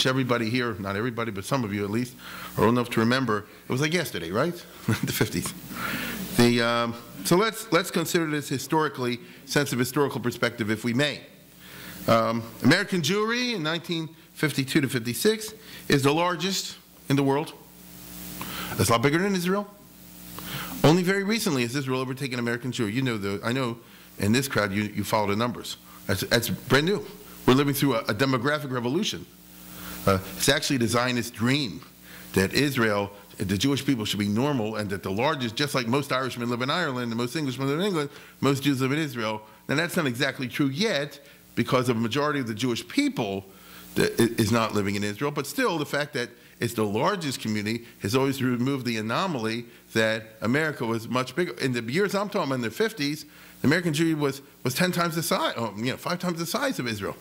which everybody here, not everybody, but some of you at least, are old enough to remember. It was like yesterday, right? the 50s. The, um, so let's, let's consider this historically, sense of historical perspective, if we may. Um, American Jewry in 1952 to 56 is the largest in the world. It's a lot bigger than Israel. Only very recently has Israel overtaken American Jewry. You know, the, I know in this crowd you, you follow the numbers. That's, that's brand new. We're living through a, a demographic revolution. Uh, it's actually the Zionist dream that Israel, the Jewish people should be normal and that the largest, just like most Irishmen live in Ireland and most Englishmen live in England, most Jews live in Israel. Now that's not exactly true yet because a majority of the Jewish people is not living in Israel, but still the fact that it's the largest community has always removed the anomaly that America was much bigger. In the years I'm talking about, in the 50s, the American Jew was, was 10 times the size, oh, you know, five times the size of Israel.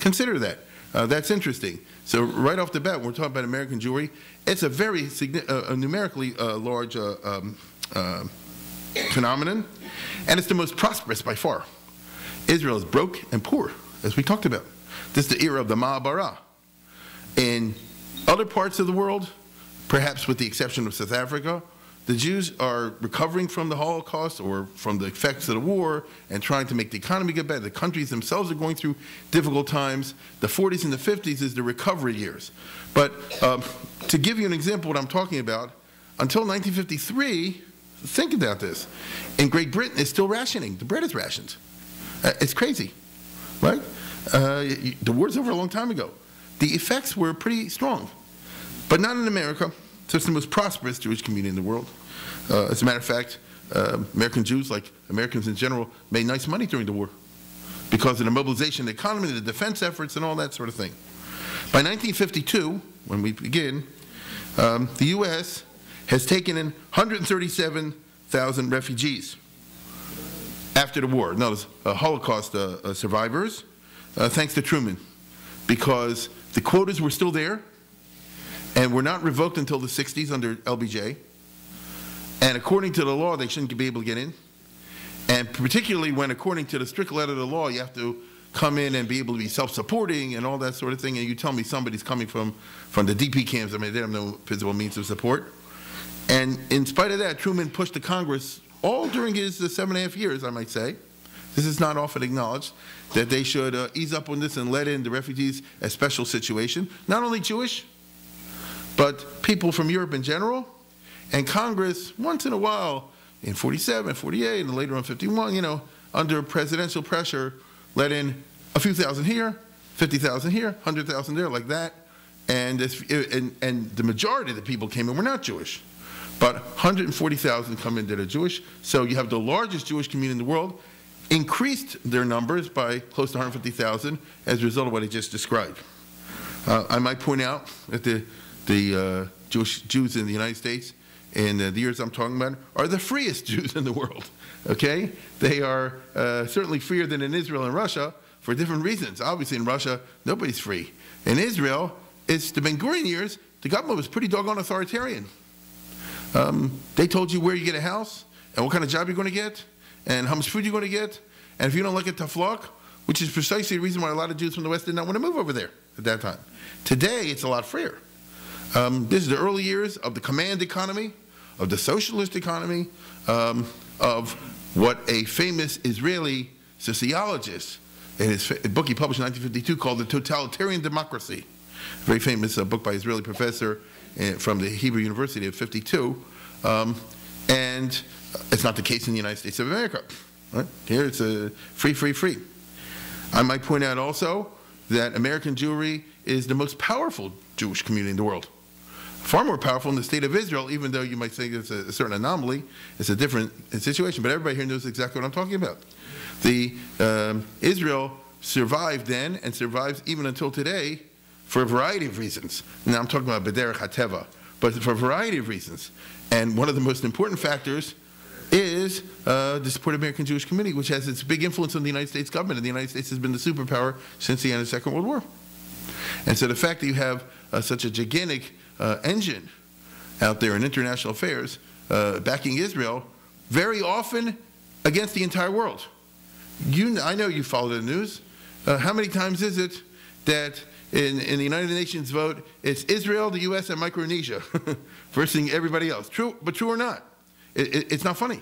Consider that. Uh, that's interesting. So right off the bat, when we're talking about American Jewry, it's a very uh, numerically uh, large uh, um, uh, phenomenon, and it's the most prosperous by far. Israel is broke and poor, as we talked about. This is the era of the Ma'abara. In other parts of the world, perhaps with the exception of South Africa, the Jews are recovering from the Holocaust or from the effects of the war and trying to make the economy get better. The countries themselves are going through difficult times. The 40s and the 50s is the recovery years. But um, to give you an example of what I'm talking about, until 1953, think about this. In Great Britain, it's still rationing. The bread is rationed. Uh, it's crazy, right? Uh, the war's over a long time ago. The effects were pretty strong, but not in America. So it's the most prosperous Jewish community in the world. Uh, as a matter of fact, uh, American Jews, like Americans in general, made nice money during the war because of the mobilization of the economy, the defense efforts, and all that sort of thing. By 1952, when we begin, um, the U.S. has taken in 137,000 refugees after the war. Notice, uh, Holocaust uh, uh, survivors, uh, thanks to Truman, because the quotas were still there, and were not revoked until the 60s under LBJ. And according to the law, they shouldn't be able to get in. And particularly when, according to the strict letter of the law, you have to come in and be able to be self-supporting and all that sort of thing. And you tell me somebody's coming from, from the DP camps, I mean, they have no physical means of support. And in spite of that, Truman pushed the Congress all during his uh, seven and a half years, I might say. This is not often acknowledged, that they should uh, ease up on this and let in the refugees a special situation. Not only Jewish, but people from Europe in general, and Congress, once in a while, in 47, 48, and later on 51, you know, under presidential pressure, let in a few thousand here, 50,000 here, 100,000 there, like that. And, and, and the majority of the people came in were not Jewish. But 140,000 come in that are Jewish. So you have the largest Jewish community in the world, increased their numbers by close to 150,000 as a result of what I just described. Uh, I might point out that the the uh, Jewish Jews in the United States in uh, the years I'm talking about are the freest Jews in the world. Okay, they are uh, certainly freer than in Israel and Russia for different reasons. Obviously, in Russia, nobody's free. In Israel, it's the Ben Gurion years. The government was pretty doggone authoritarian. Um, they told you where you get a house and what kind of job you're going to get and how much food you're going to get. And if you don't like it, taflok, which is precisely the reason why a lot of Jews from the West did not want to move over there at that time. Today, it's a lot freer. Um, this is the early years of the command economy, of the socialist economy, um, of what a famous Israeli sociologist in his book he published in 1952 called The Totalitarian Democracy. Very famous uh, book by Israeli professor uh, from the Hebrew University of 52. Um, and it's not the case in the United States of America. Right? Here it's a free, free, free. I might point out also that American Jewry is the most powerful Jewish community in the world far more powerful in the state of Israel, even though you might think it's a, a certain anomaly. It's a different situation, but everybody here knows exactly what I'm talking about. The um, Israel survived then and survives even until today for a variety of reasons. Now I'm talking about Bederech HaTeva, but for a variety of reasons. And one of the most important factors is uh, the support of American Jewish community, which has its big influence on the United States government. And the United States has been the superpower since the end of the Second World War. And so the fact that you have uh, such a gigantic uh, engine out there in international affairs uh, backing Israel, very often against the entire world. You, I know you follow the news. Uh, how many times is it that in, in the United Nations vote, it's Israel, the U.S., and Micronesia versus everybody else. True, but true or not, it, it, it's not funny.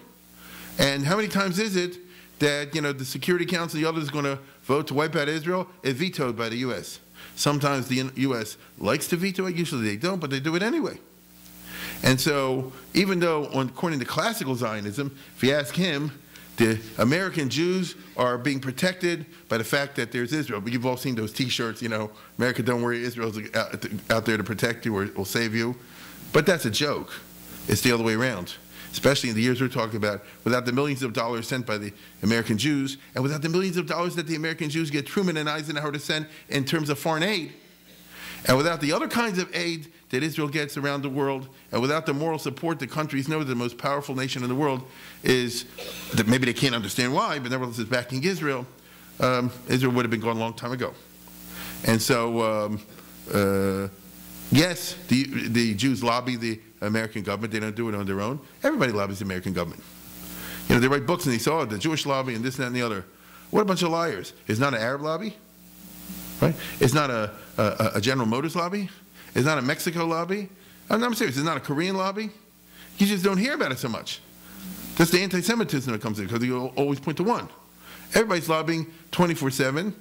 And how many times is it that you know the Security Council, the others, are going to vote to wipe out Israel? is vetoed by the U.S. Sometimes the U.S. likes to veto it. Usually they don't, but they do it anyway. And so, even though, according to classical Zionism, if you ask him, the American Jews are being protected by the fact that there's Israel. But you've all seen those T-shirts, you know, America, don't worry, Israel's out, out there to protect you or will save you. But that's a joke. It's the other way around especially in the years we're talking about, without the millions of dollars sent by the American Jews, and without the millions of dollars that the American Jews get Truman and Eisenhower to send in terms of foreign aid, and without the other kinds of aid that Israel gets around the world, and without the moral support that countries know the most powerful nation in the world is, that maybe they can't understand why, but nevertheless is backing Israel, um, Israel would have been gone a long time ago. And so, um, uh, yes, the, the Jews lobby the American government. They don't do it on their own. Everybody lobbies the American government. You know, they write books and they say, oh, the Jewish lobby and this, and that, and the other. What a bunch of liars. It's not an Arab lobby, right? It's not a, a, a General Motors lobby. It's not a Mexico lobby. I'm, I'm serious. It's not a Korean lobby. You just don't hear about it so much. That's the anti-Semitism that comes in because you always point to one. Everybody's lobbying 24/7,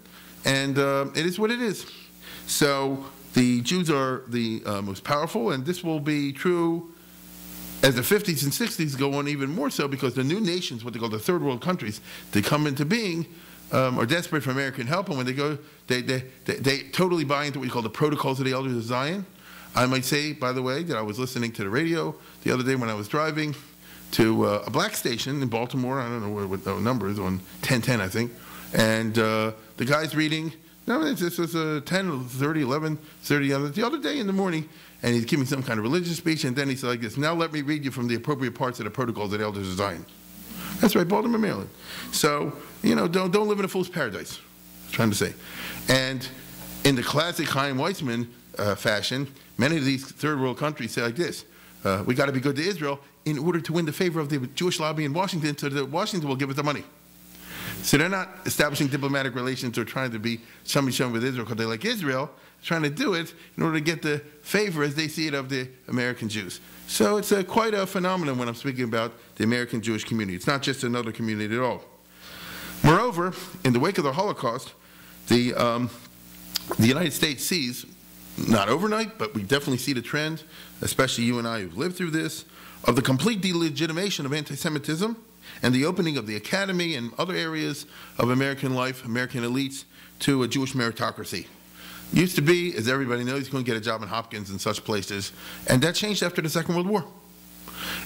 and uh, it is what it is. So the Jews are the uh, most powerful, and this will be true as the 50s and 60s go on even more so because the new nations, what they call the third world countries, they come into being, um, are desperate for American help, and when they go, they, they, they, they, totally buy into what you call the protocols of the elders of Zion. I might say, by the way, that I was listening to the radio the other day when I was driving to uh, a black station in Baltimore. I don't know what, what the number is on 1010, I think. And uh, the guy's reading this was a 10, 30, 11, 30, the other day in the morning, and he's giving some kind of religious speech, and then he said like this, now let me read you from the appropriate parts of the protocols that elders design. That's right, Baltimore, Maryland. So, you know, don't, don't live in a fool's paradise, I'm trying to say. And in the classic Chaim Weizmann uh, fashion, many of these third world countries say like this, uh, we got to be good to Israel in order to win the favor of the Jewish lobby in Washington so that Washington will give us the money. So they're not establishing diplomatic relations or trying to be somebody showing with Israel because they like Israel, trying to do it in order to get the favor as they see it of the American Jews. So it's a, quite a phenomenon when I'm speaking about the American Jewish community. It's not just another community at all. Moreover, in the wake of the Holocaust, the, um, the United States sees, not overnight, but we definitely see the trend, especially you and I who've lived through this, of the complete delegitimation of anti Semitism and the opening of the academy and other areas of American life, American elites, to a Jewish meritocracy. Used to be, as everybody knows, you couldn't get a job in Hopkins and such places, and that changed after the Second World War.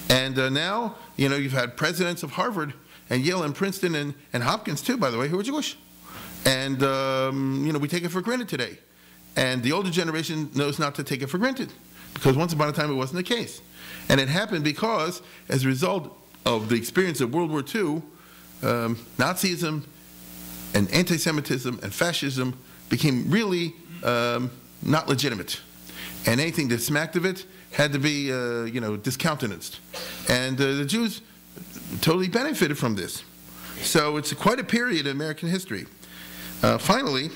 And uh, now, you know, you've had presidents of Harvard and Yale and Princeton and, and Hopkins too, by the way, who are Jewish. And, um, you know, we take it for granted today. And the older generation knows not to take it for granted because once upon a time it wasn't the case. And it happened because, as a result of the experience of World War II, um, Nazism and anti Semitism and fascism became really um, not legitimate. And anything that smacked of it had to be, uh, you know, discountenanced. And uh, the Jews totally benefited from this. So it's quite a period in American history. Uh, finally,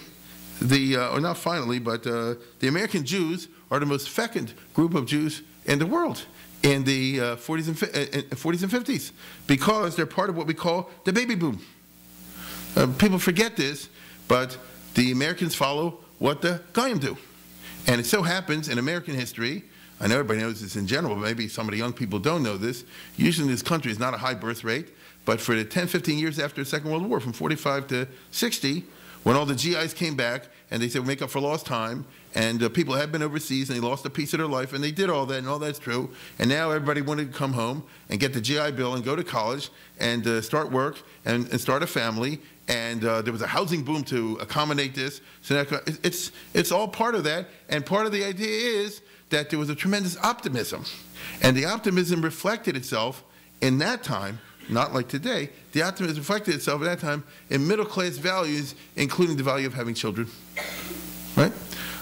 the, uh, or not finally, but uh, the American Jews are the most fecund group of Jews in the world in the uh, 40s, and, uh, 40s and 50s because they're part of what we call the baby boom. Uh, people forget this, but the Americans follow what the Goyim do. And it so happens in American history, I know everybody knows this in general, but maybe some of the young people don't know this. Usually in this country, it's not a high birth rate, but for the 10, 15 years after the Second World War, from 45 to 60, when all the GIs came back and they said, we make up for lost time, and uh, people had been overseas and they lost a piece of their life, and they did all that, and all that's true. And now everybody wanted to come home and get the GI Bill and go to college and uh, start work and, and, start a family. And uh, there was a housing boom to accommodate this. So it's, it's all part of that. And part of the idea is that there was a tremendous optimism. And the optimism reflected itself in that time not like today, the optimism reflected itself at that time in middle class values, including the value of having children. Right?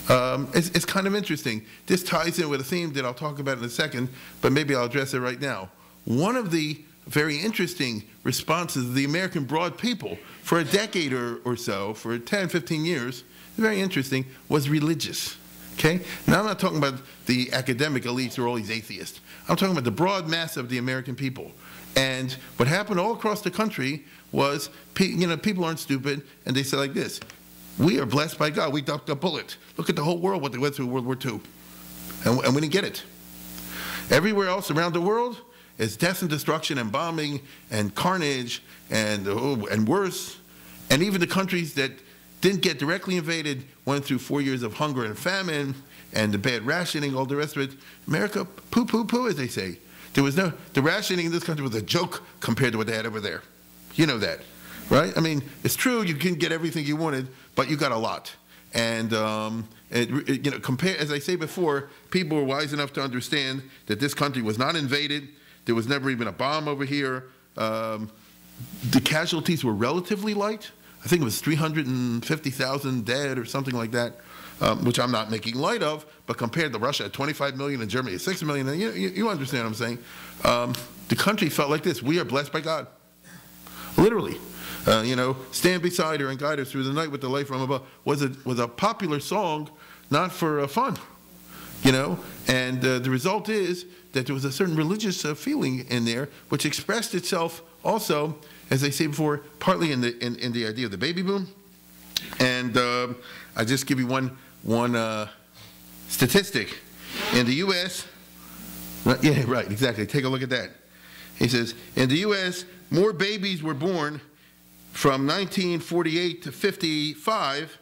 Um, it's, it's kind of interesting. This ties in with a theme that I'll talk about in a second, but maybe I'll address it right now. One of the very interesting responses of the American broad people for a decade or, or so, for 10, 15 years, very interesting, was religious. Okay? Now I'm not talking about the academic elites or all these atheists. I'm talking about the broad mass of the American people. And what happened all across the country was, you know, people aren't stupid, and they said like this, we are blessed by God. We ducked a bullet. Look at the whole world, what they went through in World War II. And, and we didn't get it. Everywhere else around the world is death and destruction and bombing and carnage and, oh, and worse. And even the countries that didn't get directly invaded went through four years of hunger and famine and the bad rationing, all the rest of it. America, poo, poo, poo, as they say. There was no, the rationing in this country was a joke compared to what they had over there. You know that, right? I mean, it's true you can get everything you wanted, but you got a lot. And, um, it, it, you know, compare, as I say before, people were wise enough to understand that this country was not invaded. There was never even a bomb over here. Um, the casualties were relatively light. I think it was 350,000 dead or something like that, um, which I'm not making light of, but compared to Russia at 25 million and Germany at 6 million, you, you, you understand what I'm saying. Um, the country felt like this. We are blessed by God. Literally. Uh, you know, Stand Beside Her and Guide her Through the Night with the Light from Above was a, was a popular song, not for uh, fun, you know. And uh, the result is that there was a certain religious uh, feeling in there, which expressed itself also, as I say before, partly in the, in, in the idea of the baby boom. And um, I just give you one, one uh, statistic. In the U.S., yeah, right, exactly. Take a look at that. He says, in the U.S., more babies were born from 1948 to 55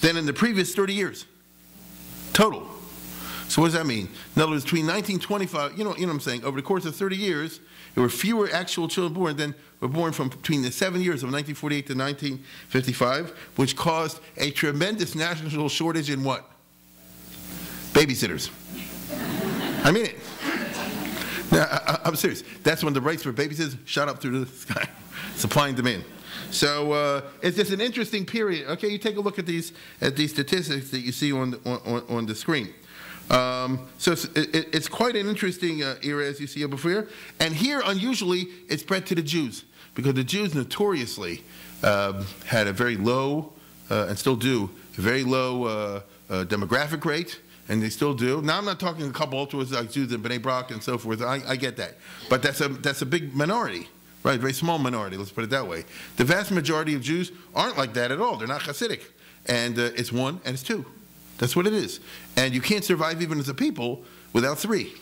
than in the previous 30 years. Total. So what does that mean? In other words, between 1925, you know, you know what I'm saying, over the course of 30 years, there were fewer actual children born than were born from between the seven years of 1948 to 1955, which caused a tremendous national shortage in what? Babysitters. I mean it. Now, I, am serious. That's when the rates for babysitters shot up through the sky. Supply and demand. So uh, it's just an interesting period. Okay, you take a look at these at these statistics that you see on the, on, on the screen. Um, so it's, it, it's, quite an interesting uh, era, as you see over here. And here, unusually, it's spread to the Jews because the Jews notoriously uh, had a very low, uh, and still do, a very low uh, uh, demographic rate and they still do. Now I'm not talking a couple ultras like Jews and Bnei Brak and so forth. I, I, get that, but that's a that's a big minority. Right, very small minority, let's put it that way. The vast majority of Jews aren't like that at all. They're not Hasidic. And uh, it's one and it's two. That's what it is. And you can't survive even as a people without three.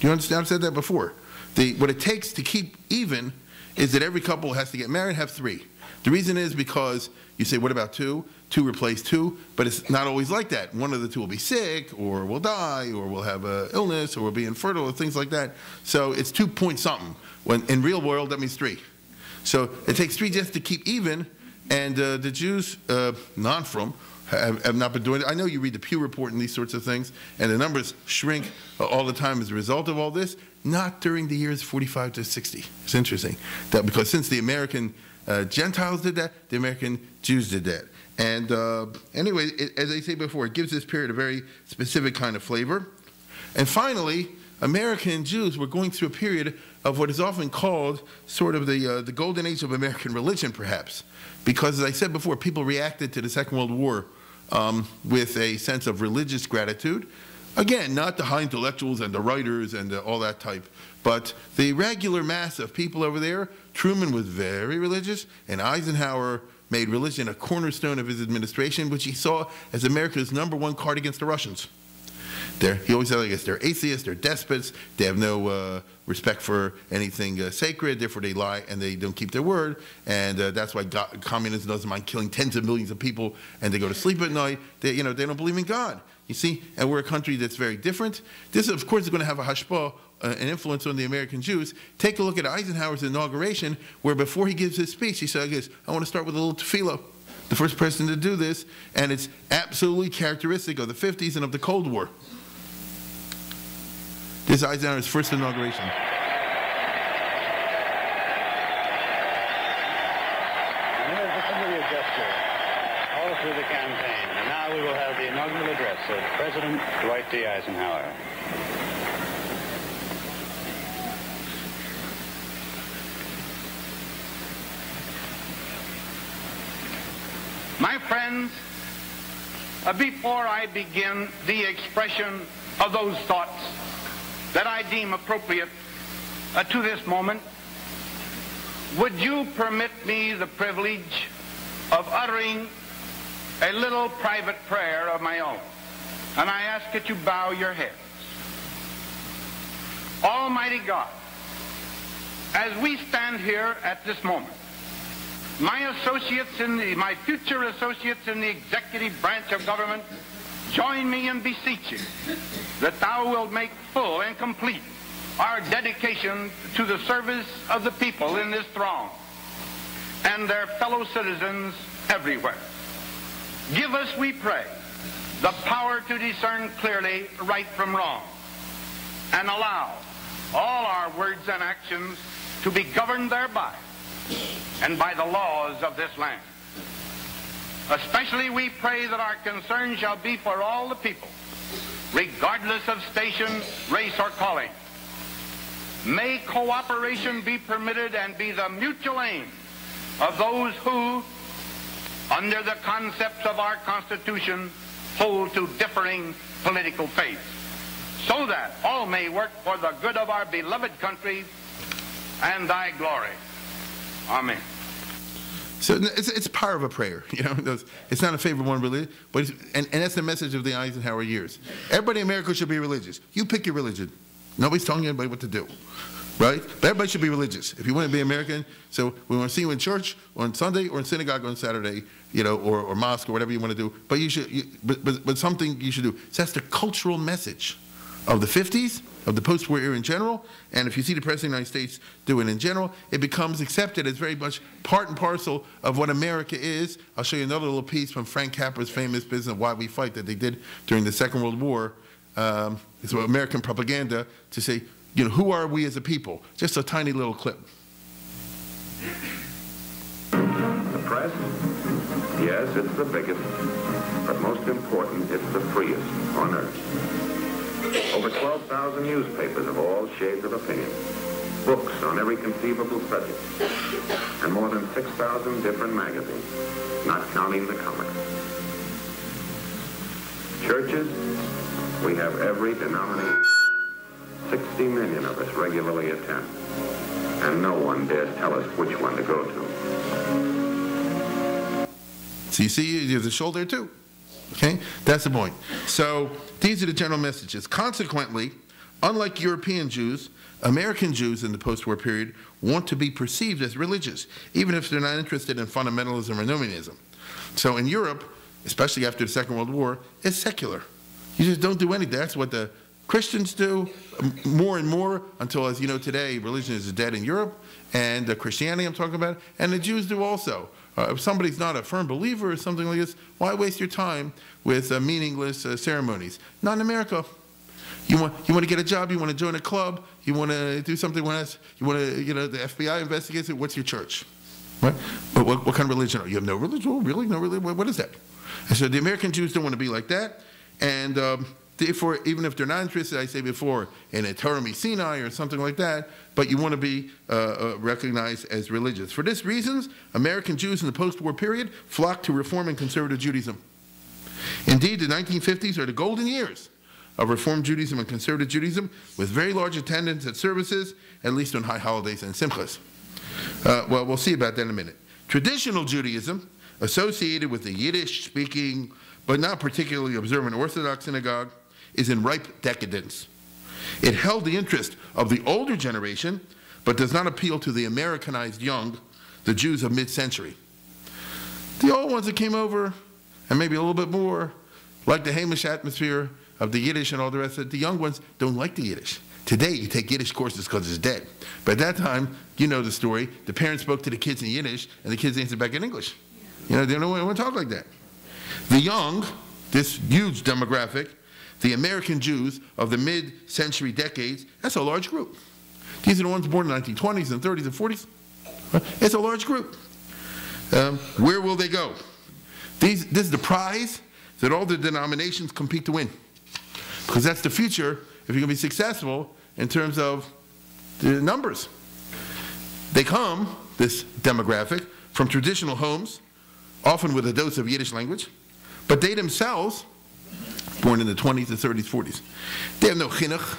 You understand? I've said that before. The, what it takes to keep even is that every couple has to get married have three. The reason is because you say, what about two? Two replace two, but it's not always like that. One of the two will be sick, or will die, or will have an illness, or will be infertile, or things like that. So it's two point something. When in real world, that means three. So it takes three deaths to keep even, and uh, the Jews, uh, non-frum, have, have, not been doing it. I know you read the Pew Report and these sorts of things, and the numbers shrink all the time as a result of all this. Not during the years 45 to 60. It's interesting that because since the American uh, Gentiles did that, the American Jews did that. And uh, anyway, it, as I say before, it gives this period a very specific kind of flavor. And finally, American Jews were going through a period of what is often called sort of the, uh, the golden age of American religion, perhaps. Because, as I said before, people reacted to the Second World War um, with a sense of religious gratitude. Again, not the high intellectuals and the writers and the, all that type, but the regular mass of people over there. Truman was very religious, and Eisenhower made religion a cornerstone of his administration, which he saw as America's number one card against the Russians. They're, he always said, I guess they're atheists, they're despots, they have no uh, respect for anything uh, sacred, therefore they lie and they don't keep their word. And uh, that's why God, communism doesn't mind killing tens of millions of people and they go to sleep at night. They, you know, they don't believe in God. You see, and we're a country that's very different. This, of course, is going to have a hashpah, uh, an influence on the American Jews. Take a look at Eisenhower's inauguration, where before he gives his speech, he says, I want to start with a little tefillah the first person to do this, and it's absolutely characteristic of the 50s and of the Cold War. This is Eisenhower's first inauguration. all through the campaign. And now we will have the inaugural address of President Dwight D. Eisenhower. My friends, uh, before I begin the expression of those thoughts that I deem appropriate uh, to this moment, would you permit me the privilege of uttering a little private prayer of my own? And I ask that you bow your heads. Almighty God, as we stand here at this moment, my associates in the, my future associates in the executive branch of government join me in beseeching that thou wilt make full and complete our dedication to the service of the people in this throng and their fellow citizens everywhere. Give us, we pray, the power to discern clearly right from wrong and allow all our words and actions to be governed thereby and by the laws of this land. Especially we pray that our concern shall be for all the people, regardless of station, race, or calling. May cooperation be permitted and be the mutual aim of those who, under the concepts of our Constitution, hold to differing political faiths, so that all may work for the good of our beloved country and thy glory. Amen. So it's, it's part of a prayer, you know. It's not a favorite one, really, but and, and that's the message of the Eisenhower years. Everybody in America should be religious. You pick your religion. Nobody's telling anybody what to do, right? But everybody should be religious. If you want to be American, so we want to see you in church on Sunday or in synagogue on Saturday, you know, or, or mosque or whatever you want to do. But you should, you, but, but, but something you should do. So that's the cultural message of the 50s, of the post-war era in general, and if you see the President of the United States do it in general, it becomes accepted as very much part and parcel of what America is. I'll show you another little piece from Frank Capra's famous business, Why We Fight, that they did during the Second World War. Um, it's American propaganda to say, you know, who are we as a people? Just a tiny little clip. The press? Yes, it's the biggest, but most important, it's the freest on earth. Over 12,000 newspapers of all shades of opinion. Books on every conceivable subject. And more than 6,000 different magazines, not counting the comics. Churches, we have every denomination. 60 million of us regularly attend. And no one dares tell us which one to go to. So you see, there's a shoulder too. Okay? That's the point. So these are the general messages. Consequently, unlike European Jews, American Jews in the post-war period want to be perceived as religious, even if they're not interested in fundamentalism or nominalism. So in Europe, especially after the Second World War, it's secular. You just don't do anything. That's what the Christians do more and more until, as you know today, religion is dead in Europe, and the Christianity I'm talking about, and the Jews do also. Uh, if somebody's not a firm believer or something like this, why waste your time with uh, meaningless uh, ceremonies? Not in America. You want, you want to get a job, you want to join a club, you want to do something with you want to, you know, the FBI investigates it, what's your church? Right? But what, what kind of religion are you? You have no religion? Really? No religion? What, what is that? And so the American Jews don't want to be like that. And um, Therefore, even if they're not interested, I say before, in a Torah Sinai or something like that, but you want to be uh, uh, recognized as religious. For this reasons, American Jews in the post-war period flocked to Reform and Conservative Judaism. Indeed, the 1950s are the golden years of Reform Judaism and Conservative Judaism, with very large attendance at services, at least on high holidays and simchas. Uh, well, we'll see about that in a minute. Traditional Judaism, associated with the Yiddish-speaking, but not particularly observant Orthodox synagogue, is in ripe decadence. It held the interest of the older generation, but does not appeal to the Americanized young, the Jews of mid-century. The old ones that came over, and maybe a little bit more, like the haimish atmosphere of the Yiddish and all the rest of it, the young ones don't like the Yiddish. Today, you take Yiddish courses because it's dead. But at that time, you know the story, the parents spoke to the kids in Yiddish, and the kids answered back in English. You know, they don't want to talk like that. The young, this huge demographic, the American Jews of the mid-century decades, that's a large group. These are the ones born in the 1920s and 30s and 40s. It's a large group. Um, where will they go? These, this is the prize that all the denominations compete to win. Because that's the future if you're going to be successful in terms of the numbers. They come, this demographic, from traditional homes, often with a dose of Yiddish language, But they themselves, born in the 20s, the 30s, 40s, they have no chinuch.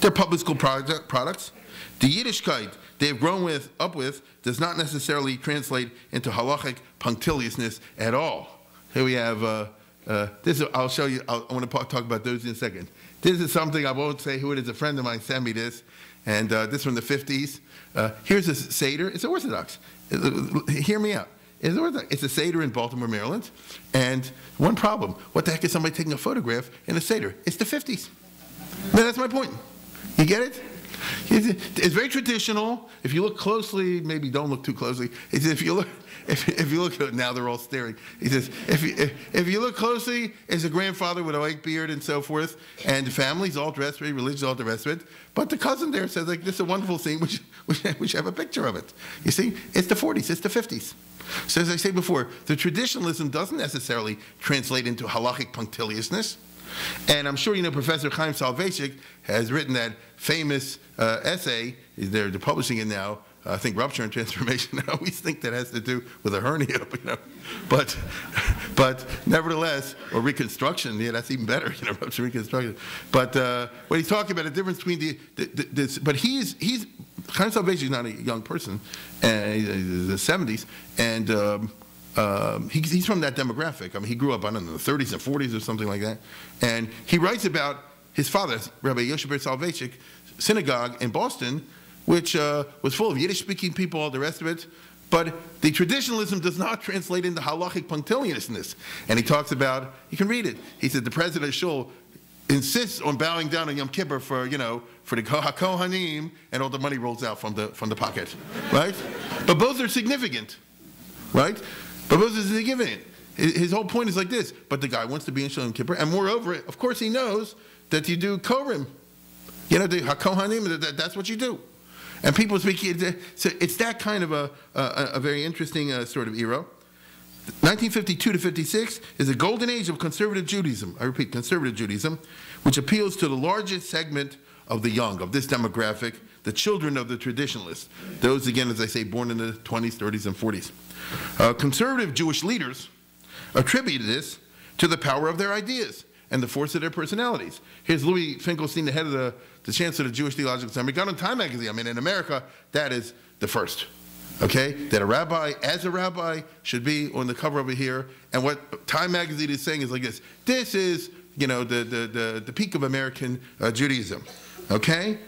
They're public school product, products. The Yiddishkeit they have grown with, up with does not necessarily translate into halachic punctiliousness at all. Here we have, uh, uh, this. Is, I'll show you, I'll, I want to talk about those in a second. This is something, I won't say who it is, a friend of mine sent me this, and uh, this from the 50s. Uh, here's a Seder, it's Orthodox. Uh, hear me out. It's, a Seder in Baltimore, Maryland, and one problem, what the heck is somebody taking a photograph in a Seder? It's the 50s. No, that's my point. You get it? It's very traditional. If you look closely, maybe don't look too closely. If you look, if, if you look, at it now they're all staring. He says, if you, if, if you look closely, it's a grandfather with a white beard and so forth, and the family's all dressed, very religious, all the rest of it. But the cousin there says, like, this is a wonderful scene. Should, we should have a picture of it. You see, it's the 40s, it's the 50s. So as I say before, the traditionalism doesn't necessarily translate into halachic punctiliousness. And I'm sure you know Professor Chaim Soloveitchik has written that famous uh, essay. They're, they're publishing it now. I think rupture and transformation. I always think that has to do with a hernia, you know. But, but nevertheless, or reconstruction. Yeah, that's even better. You know, rupture reconstruction. But uh, what he's talking about the difference between the, the, the this, but he's he's Chaim Soloveitchik is not a young person, and he's in the 70s, and. Um, um, he, he's from that demographic. I mean, he grew up, I don't know, the 30s and 40s or something like that. And he writes about his father, Rabbi Yoshe Ber Soloveitchik, synagogue in Boston, which uh, was full of Yiddish-speaking people, all the rest of it. But the traditionalism does not translate into halachic punctiliousness. And he talks about, you can read it. He said the president of Shul insists on bowing down on Yom Kippur for, you know, for the Kohanim, and all the money rolls out from the, from the pocket, right? But both are significant, right? But isn't giving it. His whole point is like this. But the guy wants to be in Shalom Kippur, and moreover, of course, he knows that you do Korim. You know, the Hakohanim, that, that's what you do. And people speak, so it's that kind of a, a, a very interesting uh, sort of era. 1952 to 56 is a golden age of conservative Judaism. I repeat, conservative Judaism, which appeals to the largest segment of the young, of this demographic, the children of the traditionalists. Those, again, as I say, born in the 20s, 30s, and 40s. Uh, conservative Jewish leaders attributed this to the power of their ideas and the force of their personalities. Here's Louis Finkelstein, the head of the, the chancellor of the Jewish Theological Seminary, got on Time magazine. I mean, in America, that is the first. Okay? That a rabbi, as a rabbi, should be on the cover over here. And what Time magazine is saying is like this this is, you know, the, the, the, the peak of American uh, Judaism. Okay?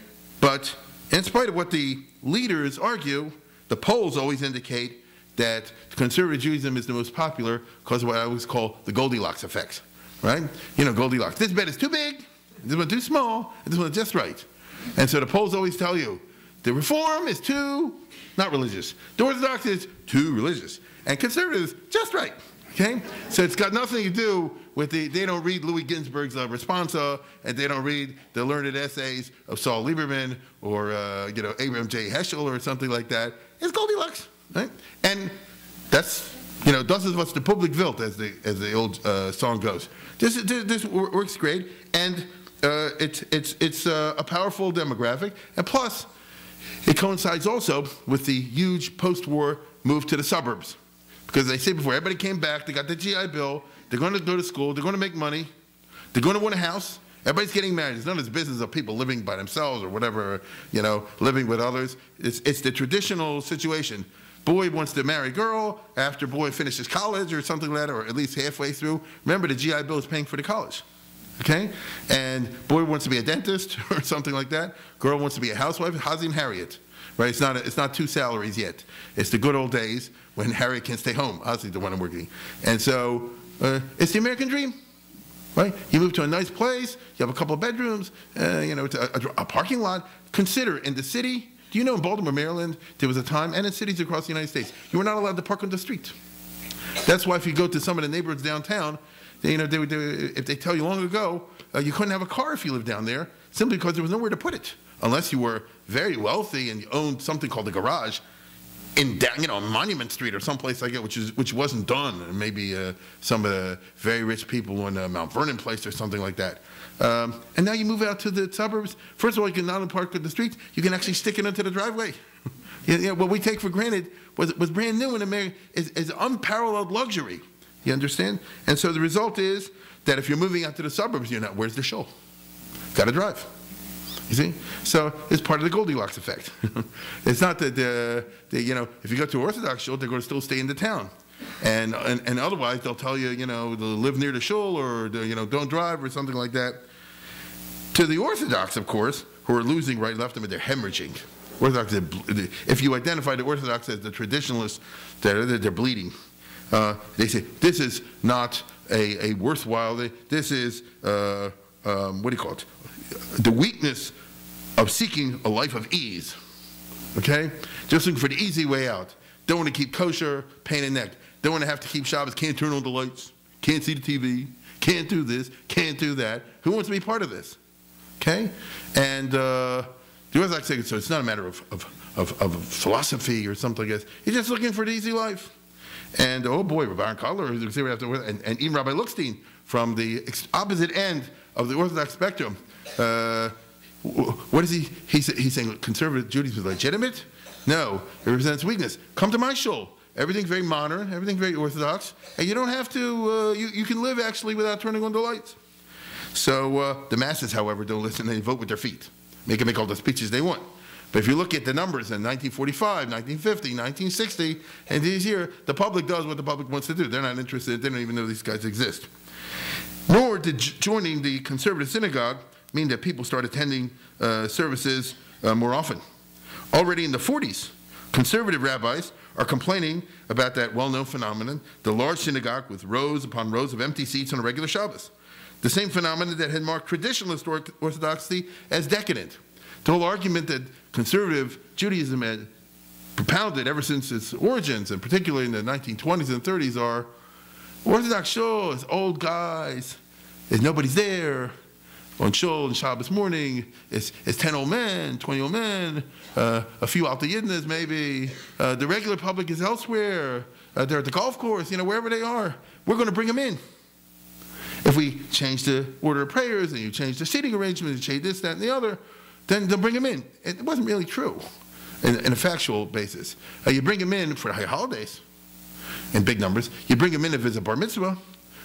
But in spite of what the leaders argue, the polls always indicate that conservative Judaism is the most popular because of what I always call the Goldilocks effect, right? You know, Goldilocks. This bed is too big, this one too small, and this one just right. And so the polls always tell you the reform is too not religious, the Orthodox is too religious, and conservatives just right. Okay, so it's got nothing to do with the. They don't read Louis Ginzberg's uh, responsa, and they don't read the learned essays of Saul Lieberman or uh, you know Abraham J. Heschel or something like that. It's Goldilocks. Right? And that's, you know, das ist was the public wilt, as the, as the old uh, song goes. This, this, this, works great, and uh, it's, it's, it's uh, a powerful demographic, and plus, it coincides also with the huge post-war move to the suburbs. Because they say before, everybody came back, they got the GI Bill, they're going to go to school, they're going to make money, they're going to win a house, Everybody's getting married. It's none of this business of people living by themselves or whatever, you know, living with others. It's, it's the traditional situation. Boy wants to marry girl after boy finishes college or something like that, or at least halfway through. Remember, the GI Bill is paying for the college. Okay? And boy wants to be a dentist or something like that. Girl wants to be a housewife. Ozzie and Harriet. Right? It's not, a, it's not two salaries yet. It's the good old days when Harriet can stay home. Ozzie's the one I'm working. And so uh, it's the American dream right? You move to a nice place, you have a couple of bedrooms, uh, you know, a, a, a, parking lot. Consider in the city, you know in Baltimore, Maryland, there was a time, and in cities across the United States, you were not allowed to park on the street. That's why if you go to some of the neighborhoods downtown, they, you know, they, they, if they tell you long ago, uh, you couldn't have a car if you lived down there, simply because there was nowhere to put it. Unless you were very wealthy and you owned something called a garage, in down, you know Monument Street or someplace like that, which is which wasn't done, maybe uh, some of the very rich people on uh, Mount Vernon Place or something like that. Um, and now you move out to the suburbs. First of all, you can not only park at the streets, you can actually stick it into the driveway. you know, what we take for granted was was brand new in America is, is unparalleled luxury. You understand? And so the result is that if you're moving out to the suburbs, you're not, where's the shul? Got to drive. You see? So it's part of the Goldilocks effect. it's not that, uh, they, you know, if you go to Orthodox shul, they're going to still stay in the town. And, and, and otherwise, they'll tell you, you know, live near the shul or, you know, don't drive or something like that. To the Orthodox, of course, who are losing right and left, I mean, they're hemorrhaging. Orthodox, if you identify the Orthodox as the traditionalists, they're, they're bleeding. Uh, they say, this is not a, a worthwhile, this is, uh, um, what do you call it? The weakness of seeking a life of ease. Okay? Just looking for the easy way out. Don't want to keep kosher, pain in the neck. Don't want to have to keep Shabbos, can't turn on the lights, can't see the TV, can't do this, can't do that. Who wants to be part of this? Okay? And uh, the Orthodox say, so it's not a matter of, of, of, of philosophy or something like this. He's just looking for the easy life. And oh boy, Rabbi Kotler, and, and even Rabbi Lookstein from the opposite end of the Orthodox spectrum. Uh, what is he? He's, he's saying conservative Judaism is legitimate? No, it represents weakness. Come to my shul. Everything's very modern, everything's very orthodox, and you don't have to, uh, you, you can live actually without turning on the lights. So uh, the masses, however, don't listen, they vote with their feet. They can make all the speeches they want. But if you look at the numbers in 1945, 1950, 1960, and these years, the public does what the public wants to do. They're not interested, they don't even know these guys exist. Nor did joining the conservative synagogue mean that people start attending uh, services uh, more often. Already in the 40s, conservative rabbis are complaining about that well-known phenomenon, the large synagogue with rows upon rows of empty seats on a regular Shabbos. The same phenomenon that had marked traditionalist orthodoxy as decadent. The whole argument that conservative Judaism had propounded ever since its origins, and particularly in the 1920s and 30s, are Orthodox shul is old guys, there's nobody's there. On shul on Shabbos morning, it's, it's 10 old men, 20 old men, uh, a few Alta Yidnas maybe. Uh, the regular public is elsewhere. Uh, they're at the golf course, you know, wherever they are. We're going to bring them in. If we change the order of prayers and you change the seating arrangement and change this, that, and the other, then they'll bring them in. It wasn't really true in, in a factual basis. Uh, you bring them in for high holidays in big numbers. You bring them in if it's a bar mitzvah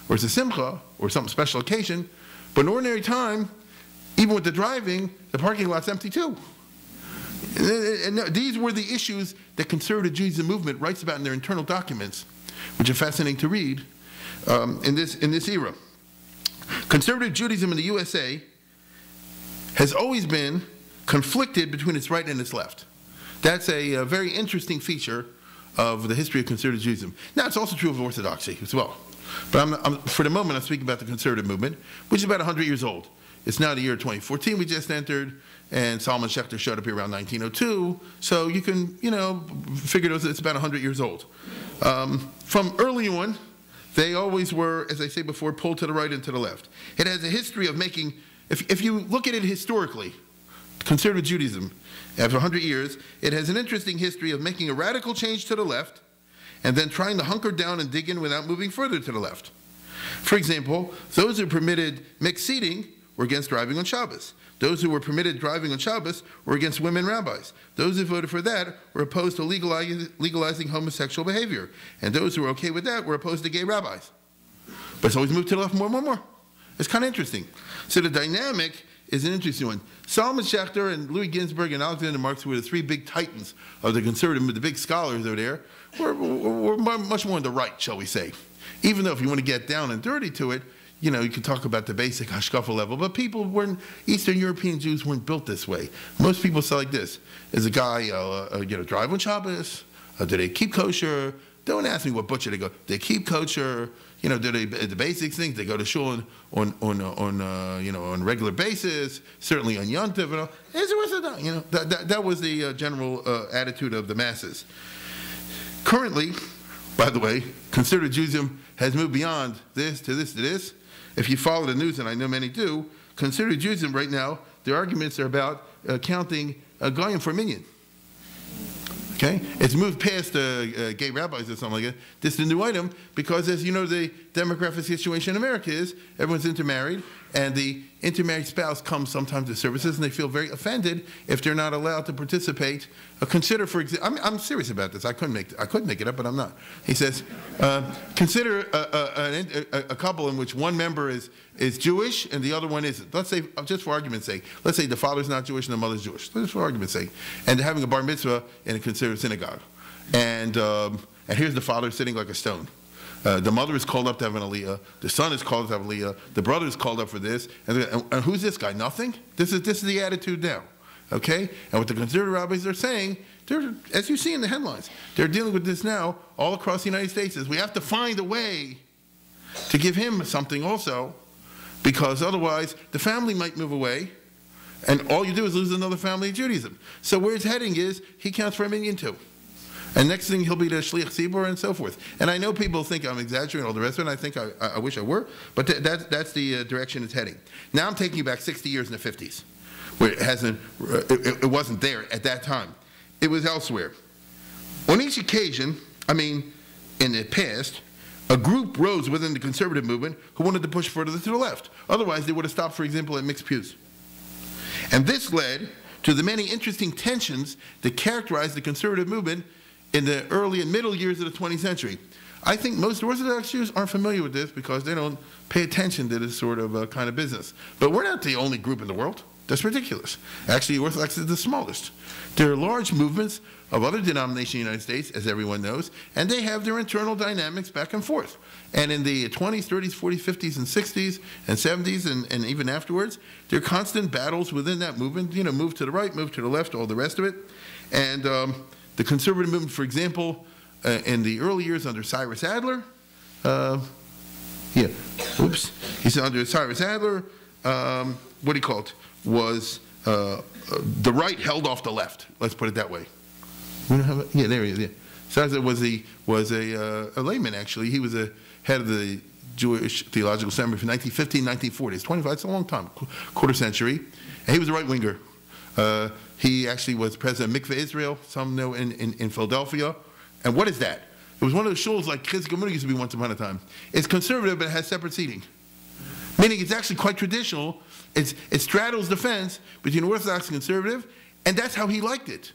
or it's a simcha or some special occasion. But in ordinary time, even with the driving, the parking lot's empty too. And these were the issues that conservative Judaism movement writes about in their internal documents, which are fascinating to read um, in, this, in this era. Conservative Judaism in the USA has always been conflicted between its right and its left. That's a, a very interesting feature of the history of conservative Judaism. Now, it's also true of Orthodoxy as well. But I'm, I'm, for the moment, I'm speaking about the conservative movement, which is about 100 years old. It's now the year 2014 we just entered, and Solomon Schechter showed up here around 1902. So you can, you know, figure it's about 100 years old. Um, from early on, they always were, as I say before, pulled to the right and to the left. It has a history of making, if, if you look at it historically, conservative Judaism, after 100 years, it has an interesting history of making a radical change to the left and then trying to hunker down and dig in without moving further to the left. For example, those who permitted mixed seating were against driving on Shabbos. Those who were permitted driving on Shabbos were against women rabbis. Those who voted for that were opposed to legalizing homosexual behavior. And those who were okay with that were opposed to gay rabbis. But it's always moved to the left more and more and more. It's kind of interesting. So the dynamic is an interesting one. Solomon Schechter and Louis Ginzberg and Alexander Marx were the three big titans of the conservative, the big scholars over there, were, were much more on the right, shall we say. Even though if you want to get down and dirty to it, you know, you can talk about the basic hashkafa level, but people weren't, Eastern European Jews weren't built this way. Most people say like this, is a guy, uh, uh, you know, drive on Shabbos? Uh, do they keep kosher? Don't ask me what butcher they go. They keep kosher. You know, do they the basic things? They go to shul on on on, on uh, you know on regular basis. Certainly on yontiv and all. It's You know, that, that, that was the uh, general uh, attitude of the masses. Currently, by the way, conservative Judaism has moved beyond this to this to this. If you follow the news, and I know many do, conservative Judaism right now, their arguments are about uh, counting a goyim for minyan. Okay, it's moved past uh, uh, gay rabbis or something like that. This is a new item because, as you know, the demographic situation in America is everyone's intermarried, and the intermarried spouse comes sometimes to services, and they feel very offended if they're not allowed to participate. Uh, consider, for example, I'm, I'm, serious about this. I couldn't make I couldn't make it up, but I'm not. He says, uh, consider a, a, a, a, couple in which one member is, is Jewish and the other one isn't. Let's say, just for argument's sake, let's say the father's not Jewish and the mother's Jewish. Just for argument's sake. And they're having a bar mitzvah in a considered synagogue. And, um, and here's the father sitting like a stone. Uh, the mother is called up to have an aliyah. The son is called up to have an aliyah. The brother is called up for this. And, and, and who's this guy? Nothing? This is, this is the attitude now. Okay? And what the conservative rabbis are saying, they're, as you see in the headlines, they're dealing with this now all across the United States, is we have to find a way to give him something also, because otherwise the family might move away, and all you do is lose another family in Judaism. So where it's heading is, he counts for a minyan too. And next thing he'll be the Shliach Tzibur and so forth. And I know people think I'm exaggerating all the rest of it, and I think I, I wish I were, but th- that, that's the uh, direction it's heading. Now I'm taking you back 60 years in the 50s where it hasn't, uh, it, it wasn't there at that time. It was elsewhere. On each occasion, I mean, in the past, a group rose within the conservative movement who wanted to push further to the left. Otherwise, they would have stopped, for example, at mixed pews. And this led to the many interesting tensions that characterized the conservative movement in the early and middle years of the 20th century. I think most Orthodox Jews aren't familiar with this because they don't pay attention to this sort of uh, kind of business. But we're not the only group in the world. That's ridiculous. Actually, Orthodox is the smallest. There are large movements of other denominations in the United States, as everyone knows, and they have their internal dynamics back and forth. And in the 20s, 30s, 40s, 50s, and 60s, and 70s, and, and even afterwards, there are constant battles within that movement. You know, move to the right, move to the left, all the rest of it. And um, the conservative movement, for example, uh, in the early years under Cyrus Adler, uh, yeah, oops, he said under Cyrus Adler, um, what do you call it? was uh, the right held off the left. Let's put it that way. We don't have a, yeah, there he is. Yeah. Sazer was the was a, uh, a layman actually. He was a head of the Jewish Theological Seminary from 1915 1940. It's 25. It's a long time, quarter century. And he was a right winger. He actually was president of Mikveh Israel, some know in, in, in, Philadelphia. And what is that? It was one of the shuls like Chizkiah used to be once upon a time. It's conservative, but it has separate seating. Meaning it's actually quite traditional it's, it straddles the fence between Orthodox and conservative, and that's how he liked it.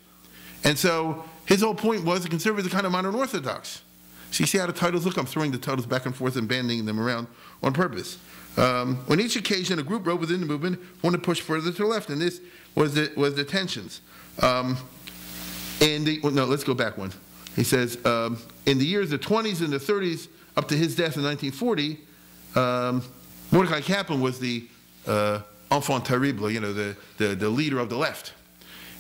And so his whole point was the conservatives are kind of modern Orthodox. So you see how the titles look? I'm throwing the titles back and forth and banding them around on purpose. Um, on each occasion, a group wrote within the movement wanted to push further to the left, and this was the, was the tensions. Um, and the, well, no, let's go back one. He says, um, in the years the 20s and the 30s, up to his death in 1940, um, Mordecai Kaplan was the uh, enfant terrible, you know, the, the, the leader of the left.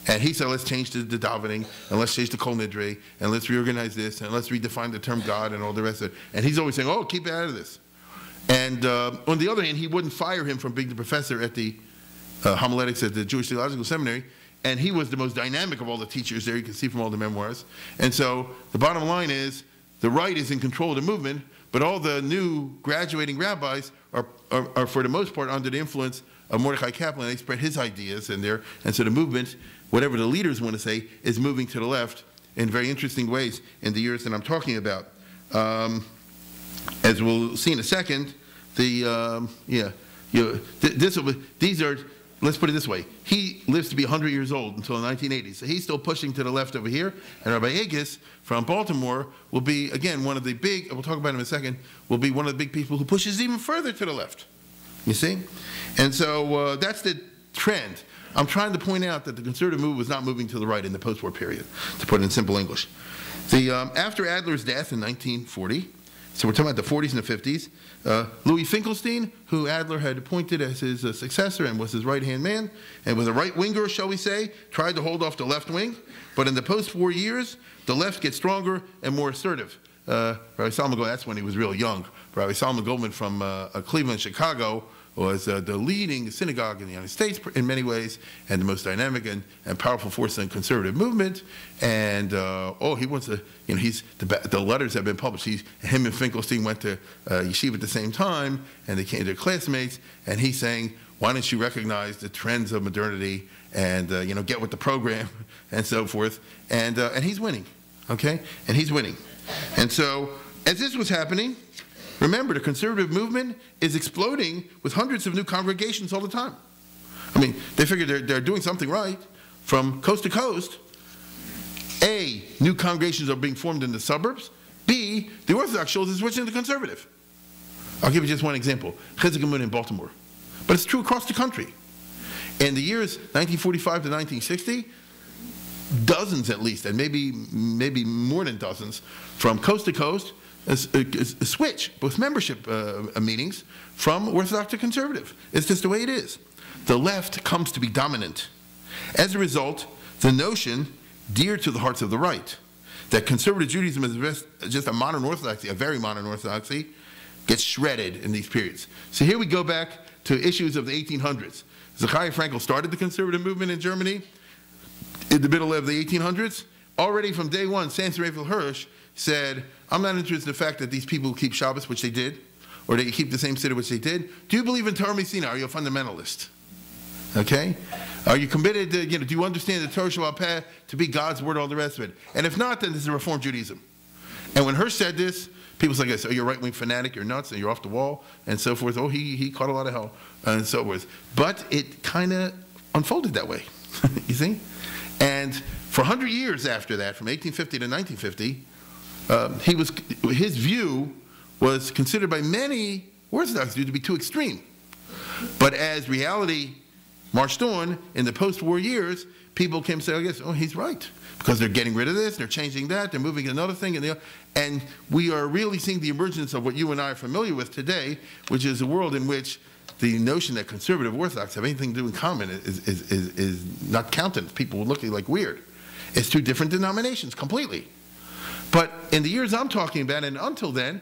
And he said, let's change the, the davening, and let's change the kol nidre, and let's reorganize this, and let's redefine the term God, and all the rest of it. And he's always saying, oh, keep it out of this. And uh, on the other hand, he wouldn't fire him from being the professor at the uh, homiletics at the Jewish Theological Seminary, and he was the most dynamic of all the teachers there, you can see from all the memoirs. And so the bottom line is, the right is in control of the movement, but all the new graduating rabbis are, are, are, for the most part under the influence of Mordecai Kaplan. They spread his ideas in there. And so the movement, whatever the leaders want to say, is moving to the left in very interesting ways in the years that I'm talking about. Um, as we'll see in a second, the, um, yeah, you th- this will, these are let's put it this way. He lives to be 100 years old until the 1980s. So he's still pushing to the left over here. And Rabbi Agus from Baltimore will be, again, one of the big, we'll talk about him in a second, will be one of the big people who pushes even further to the left. You see? And so uh, that's the trend. I'm trying to point out that the conservative move was not moving to the right in the post war period, to put it in simple English. The, um, after Adler's death in 1940, so we're talking about the 40s and the 50s. Uh, Louis Finkelstein, who Adler had appointed as his uh, successor and was his right hand man, and was a right winger, shall we say, tried to hold off the left wing. But in the post war years, the left gets stronger and more assertive. Uh, Rabbi Solomon Goldman, that's when he was real young. Rabbi Solomon Goldman from uh, Cleveland, Chicago, was uh, the leading synagogue in the United States in many ways, and the most dynamic and, and powerful force in the conservative movement. And uh, oh, he wants to, you know, he's the, the letters have been published. He's, him and Finkelstein went to uh, yeshiva at the same time, and they came to classmates, and he's saying, why don't you recognize the trends of modernity and uh, you know get with the program and so forth? And uh, and he's winning, okay, and he's winning. And so as this was happening. Remember, the conservative movement is exploding with hundreds of new congregations all the time. I mean, they figure they're, they're doing something right. From coast to coast, A, new congregations are being formed in the suburbs. B, the Orthodox shul is switching to conservative. I'll give you just one example. Emunah in Baltimore. But it's true across the country. In the years 1945 to 1960, dozens at least, and maybe maybe more than dozens, from coast to coast, switch with membership uh, meetings from Orthodox to conservative. It's just the way it is. The left comes to be dominant. As a result, the notion, dear to the hearts of the right, that conservative Judaism is just a modern orthodoxy, a very modern orthodoxy, gets shredded in these periods. So here we go back to issues of the 1800s. Zechariah Frankel started the conservative movement in Germany in the middle of the 1800s. Already from day one, Samson Raphael Hirsch said, I'm not interested in the fact that these people keep Shabbos, which they did, or they keep the same Siddur, which they did. Do you believe in Torah MiSinai? Are you a fundamentalist? Okay? Are you committed to, you know, do you understand the Torah Shabbat to be God's word, all the rest of it? And if not, then this is Reform Judaism. And when Hirsch said this, people say, oh, you're a right wing fanatic, you're nuts, and you're off the wall, and so forth. Oh, he, he caught a lot of hell, and so forth. But it kind of unfolded that way, you see? And for 100 years after that, from 1850 to 1950, uh, he was, his view was considered by many Orthodox Jews to be too extreme. But as reality marched on in the post-war years, people came and said, I guess, oh, he's right. Because they're getting rid of this, they're changing that, they're moving another thing, and, and we are really seeing the emergence of what you and I are familiar with today, which is a world in which the notion that conservative Orthodox have anything to do in common is, is, is, is not counted. People looking like weird. It's two different denominations completely. But in the years I'm talking about, and until then,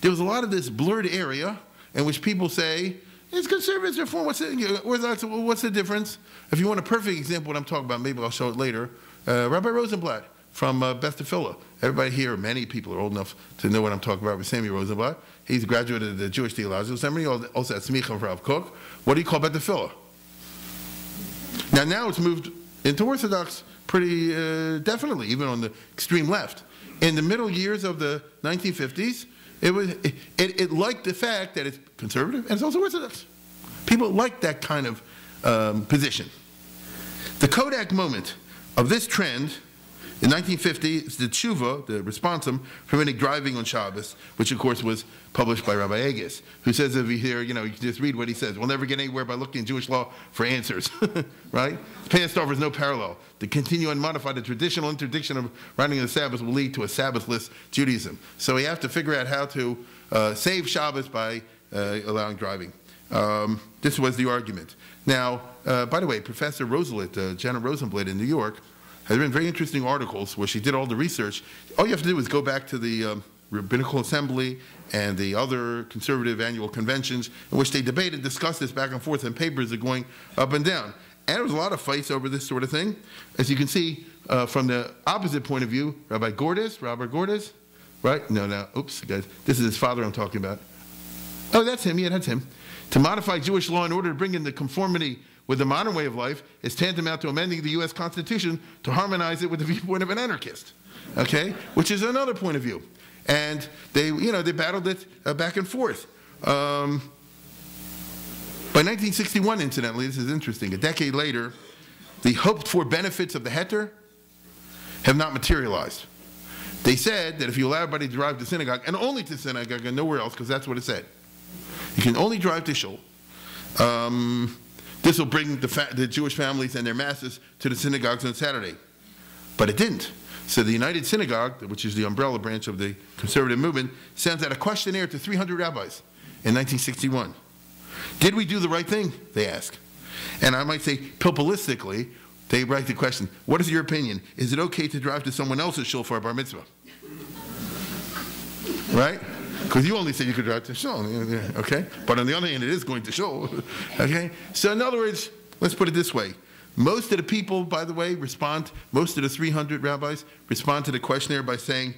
there was a lot of this blurred area in which people say, it's conservative reform. What's the, what's the difference? If you want a perfect example of what I'm talking about, maybe I'll show it later. Uh, Rabbi Rosenblatt from uh, Beth Tfilah. Everybody here, many people are old enough to know what I'm talking about with Sammy Rosenblatt. He's a graduate of the Jewish Theological Seminary, also at Smicha Rav Kook. What do you call Beth Tfilah? Now, now it's moved into Orthodox pretty uh, definitely, even on the extreme left. In the middle years of the 1950s, it, was, it, it, it liked the fact that it's conservative and it's also Orthodox. People liked that kind of um, position. The Kodak moment of this trend in 1950, it's the tshuva, the responsum, preventing driving on Shabbos, which of course was published by Rabbi Agus, who says if you hear, you know, you can just read what he says. We'll never get anywhere by looking in Jewish law for answers, right? Past offers no parallel. To continue and modify the traditional interdiction of writing the Sabbath will lead to a Sabbathless Judaism. So we have to figure out how to uh, save Shabbos by uh, allowing driving. Um, this was the argument. Now, uh, by the way, Professor Rosalit, uh, Janet Rosenblatt in New York, has written very interesting articles where she did all the research. All you have to do is go back to the um, Rabbinical Assembly and the other conservative annual conventions in which they debate and discuss this back and forth, and papers are going up and down. And there was a lot of fights over this sort of thing. As you can see uh, from the opposite point of view, Rabbi Gordis, Robert Gordis, right? No, no, oops, guys. This is his father I'm talking about. Oh, that's him. Yeah, that's him. To modify Jewish law in order to bring in the conformity with the modern way of life is tantamount to amending the U.S. Constitution to harmonize it with the viewpoint of an anarchist, okay? Which is another point of view. And they, you know, they battled it uh, back and forth. Um, by 1961, incidentally, this is interesting, a decade later, the hoped for benefits of the heter have not materialized. They said that if you allow everybody to drive to synagogue, and only to synagogue and nowhere else, because that's what it said, you can only drive to shul. Um, this will bring the, the Jewish families and their masses to the synagogues on Saturday. But it didn't. So the United Synagogue, which is the umbrella branch of the conservative movement, sends out a questionnaire to 300 rabbis in 1961. Did we do the right thing? They ask. And I might say, populistically, they write the question, what is your opinion? Is it okay to drive to someone else's shul for a bar mitzvah? right? Because you only said you could drive to shul, okay? But on the other hand, it is going to shul, okay? So in other words, let's put it this way. Most of the people, by the way, respond, most of the 300 rabbis respond to the questionnaire by saying,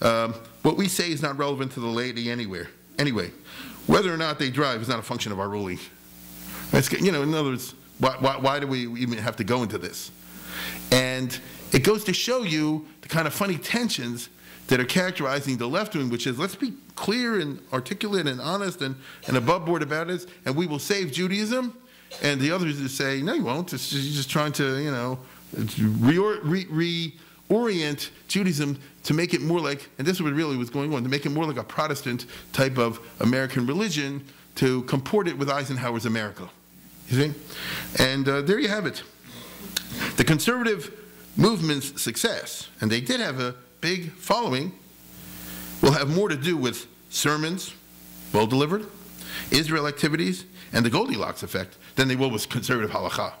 um, what we say is not relevant to the laity anywhere. Anyway, whether or not they drive is not a function of our ruling. It's, you know, in other words, why, why, why do we even have to go into this? And it goes to show you the kind of funny tensions that are characterizing the left wing, which is let's be clear and articulate and honest and, and above board about it, and we will save Judaism. And the others just say, no, you won't. It's just, you're just trying to, you know, re, re, Judaism to make it more like, and this is what really was going on, to make it more like a Protestant type of American religion to comport it with Eisenhower's America. You see? And uh, there you have it. The conservative movement's success, and they did have a big following, will have more to do with sermons, well delivered, Israel activities, and the Goldilocks effect than they will with conservative halakha.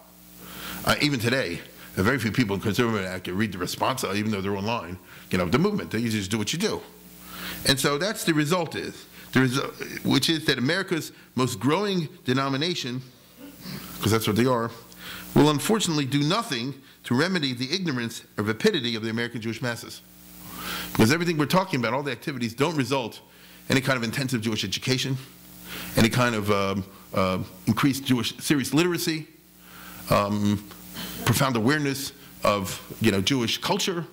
Uh, even today, very few people in conservative act read the response, even though they're online. You know, the movement, they just do what you do. And so that's the result is, the resu- which is that America's most growing denomination, because that's what they are, will unfortunately do nothing to remedy the ignorance or vapidity of the American Jewish masses. Because everything we're talking about, all the activities, don't result in any kind of intensive Jewish education, any kind of um, uh, increased Jewish serious literacy, um, profound awareness of you know Jewish culture,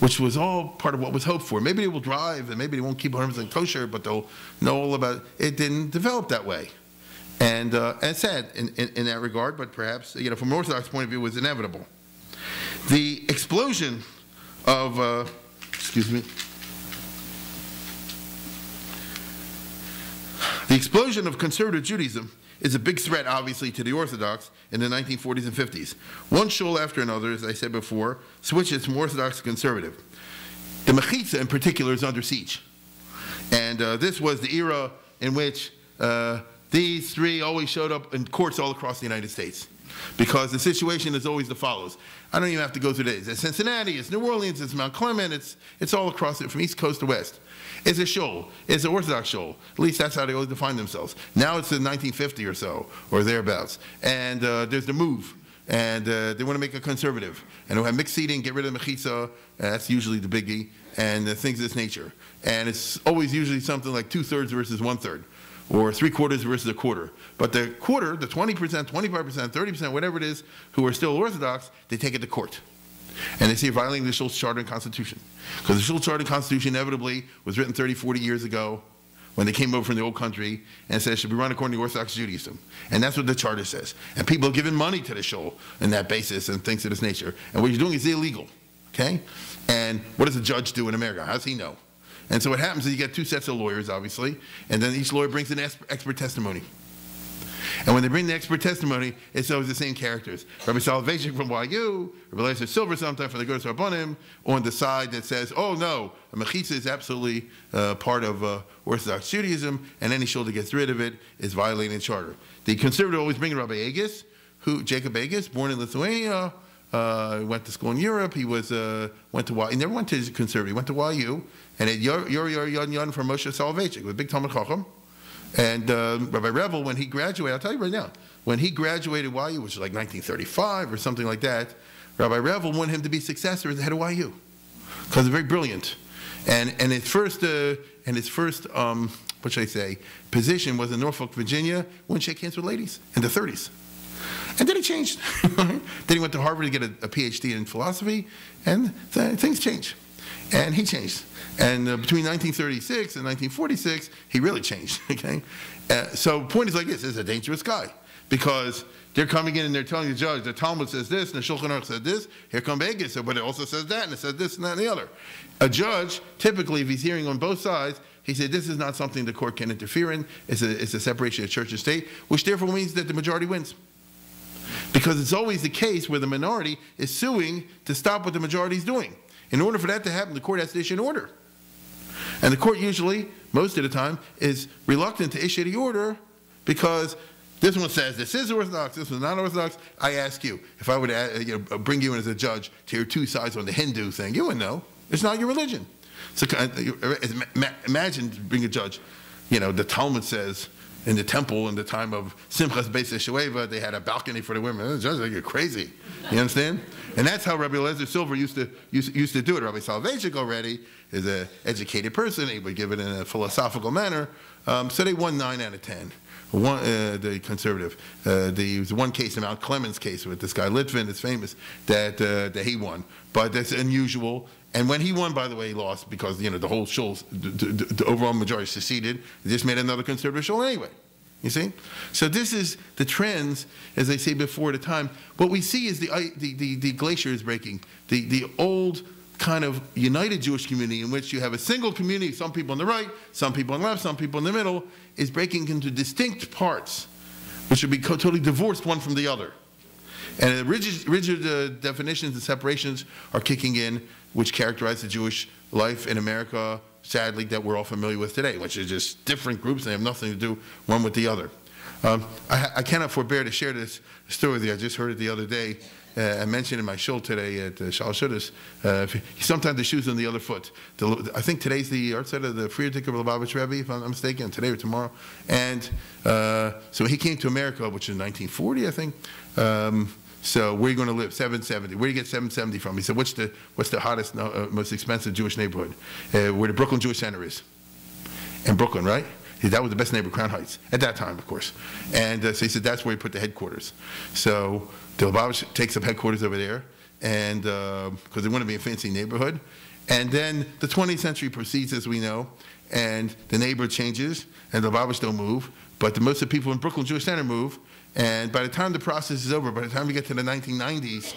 which was all part of what was hoped for. Maybe they will drive, and maybe they won't keep 100% kosher, but they'll know all about it. It didn't develop that way. And, uh, and sad in, in, in, that regard, but perhaps, you know, from an Orthodox point of view, it was inevitable. The explosion of, uh, excuse me, the explosion of conservative Judaism is a big threat, obviously, to the Orthodox in the 1940s and 50s. One shul after another, as I said before, switches from Orthodox to conservative. The Mechitza, in particular, is under siege. And uh, this was the era in which uh, these three always showed up in courts all across the United States. Because the situation is always the follows. I don't even have to go through this. It's Cincinnati, it's New Orleans, it's Mount Clemens, it's, it's all across it from east coast to west. It's a shul. It's an Orthodox shul. At least that's how they always define themselves. Now it's the 1950 or so, or thereabouts. And uh, there's the move. And uh, they want to make a conservative. And they'll have mixed seating, get rid of the mechitza. That's usually the biggie. And uh, things of this nature. And it's always usually something like two thirds versus one third or three quarters versus a quarter. But the quarter, the 20%, 25%, 30%, whatever it is, who are still Orthodox, they take it to court. And they see it violating the shul's Charter and Constitution. Because the shul's Charter and Constitution inevitably was written 30, 40 years ago when they came over from the old country and said it should be run according to Orthodox Judaism. And that's what the charter says. And people are giving money to the shul on that basis and things of this nature. And what you're doing is illegal. Okay? And what does a judge do in America? How does he know? And so what happens is you get two sets of lawyers, obviously, and then each lawyer brings an expert testimony. And when they bring the expert testimony, it's always the same characters. Rabbi Soloveitchik from YU, Rabbi Eliezer Silver sometimes from the Gersh Rabbanim, on the side that says, oh no, a mechitza is absolutely uh, part of uh, Orthodox Judaism, and any shul that gets rid of it is violating the charter. The conservative always bring Rabbi Agus, who Jacob Agus, born in Lithuania, uh, went to school in Europe. He was uh, went to Y. He never went to conservative. He went to YU, and at Yor Yor Yon Yon from Moshe Soloveitchik, with big Talmud Chacham. And uh, Rabbi Revel, when he graduated, I'll tell you right now, when he graduated YU, which was like 1935 or something like that, Rabbi Revel wanted him to be successor as the head of YU because he's very brilliant. And, and his first, uh, and his first um, what should I say, position was in Norfolk, Virginia, when shake hands with ladies in the 30s. And then he changed. then he went to Harvard to get a, a PhD in philosophy, and th things changed. And he changed. And uh, between 1936 and 1946, he really changed. Okay, uh, so point is like this: this is a dangerous guy because they're coming in and they're telling the judge the Talmud says this and the Shulchan Aruch said this. Here come Vegas, but it also says that and it says this and that and the other. A judge, typically, if he's hearing on both sides, he said this is not something the court can interfere in. It's a, it's a separation of church and state, which therefore means that the majority wins. Because it's always the case where the minority is suing to stop what the majority is doing. In order for that to happen, the court has to issue an order. And the court usually, most of the time, is reluctant to issue the order because this one says this is Orthodox, this is not Orthodox. I ask you, if I would uh, you know, bring you in as a judge to your two sides on the Hindu thing, you would know. It's not your religion. So uh, imagine being a judge. You know, the Talmud says in the temple in the time of Simchas Beis Shoeva, they had a balcony for the women. The judges, you're crazy. You understand? And that's how Rabbi Eliezer Silver used to, used, used to do it. Rabbi Soloveitchik already is an educated person. He would give it in a philosophical manner. Um, so they won 9 out of 10. One, uh, the conservative. Uh, the, was one case, the Mount Clemens case with this guy Litvin, it's famous, that, uh, that he won. But that's unusual. And when he won, by the way, he lost because, you know, the whole shul, the, the, the overall majority seceded. Just made another conservative shul anyway. You see? So this is the trends, as I say before, the time. What we see is the, the, the, the glacier is breaking. The, the old kind of united Jewish community in which you have a single community, some people on the right, some people on the left, some people in the middle, is breaking into distinct parts, which should be totally divorced one from the other. And rigid, rigid uh, definitions and separations are kicking in, which characterize the Jewish life in America, sadly, that we're all familiar with today, which is just different groups and they have nothing to do one with the other. Um, I, I, cannot forbear to share this story with you. I just heard it the other day. Uh, I mentioned in my show today at uh, Shal uh, sometimes the shoe's on the other foot. The, I think today's the yahrzeit of the Frierdiker Lubavitch Rebbe, if I'm not mistaken, today or tomorrow. And uh, so he came to America, which is 1940, I think. Um, so where are you going to live? 770. Where do you get 770 from? He said, what's the, what's the hottest, uh, most expensive Jewish neighborhood? Uh, where the Brooklyn Jewish Center is. In Brooklyn, right? That was the best neighborhood, Crown Heights, at that time, of course. And uh, so he said, that's where he put the headquarters. So the Lubavitch takes up headquarters over there, and because uh, they want to be a fancy neighborhood. And then the 20th century proceeds, as we know, and the neighborhood changes, and the Lubavitch don't move, but the, most of the people in Brooklyn Jewish Center move, and by the time the process is over, by the time we get to the 1990s,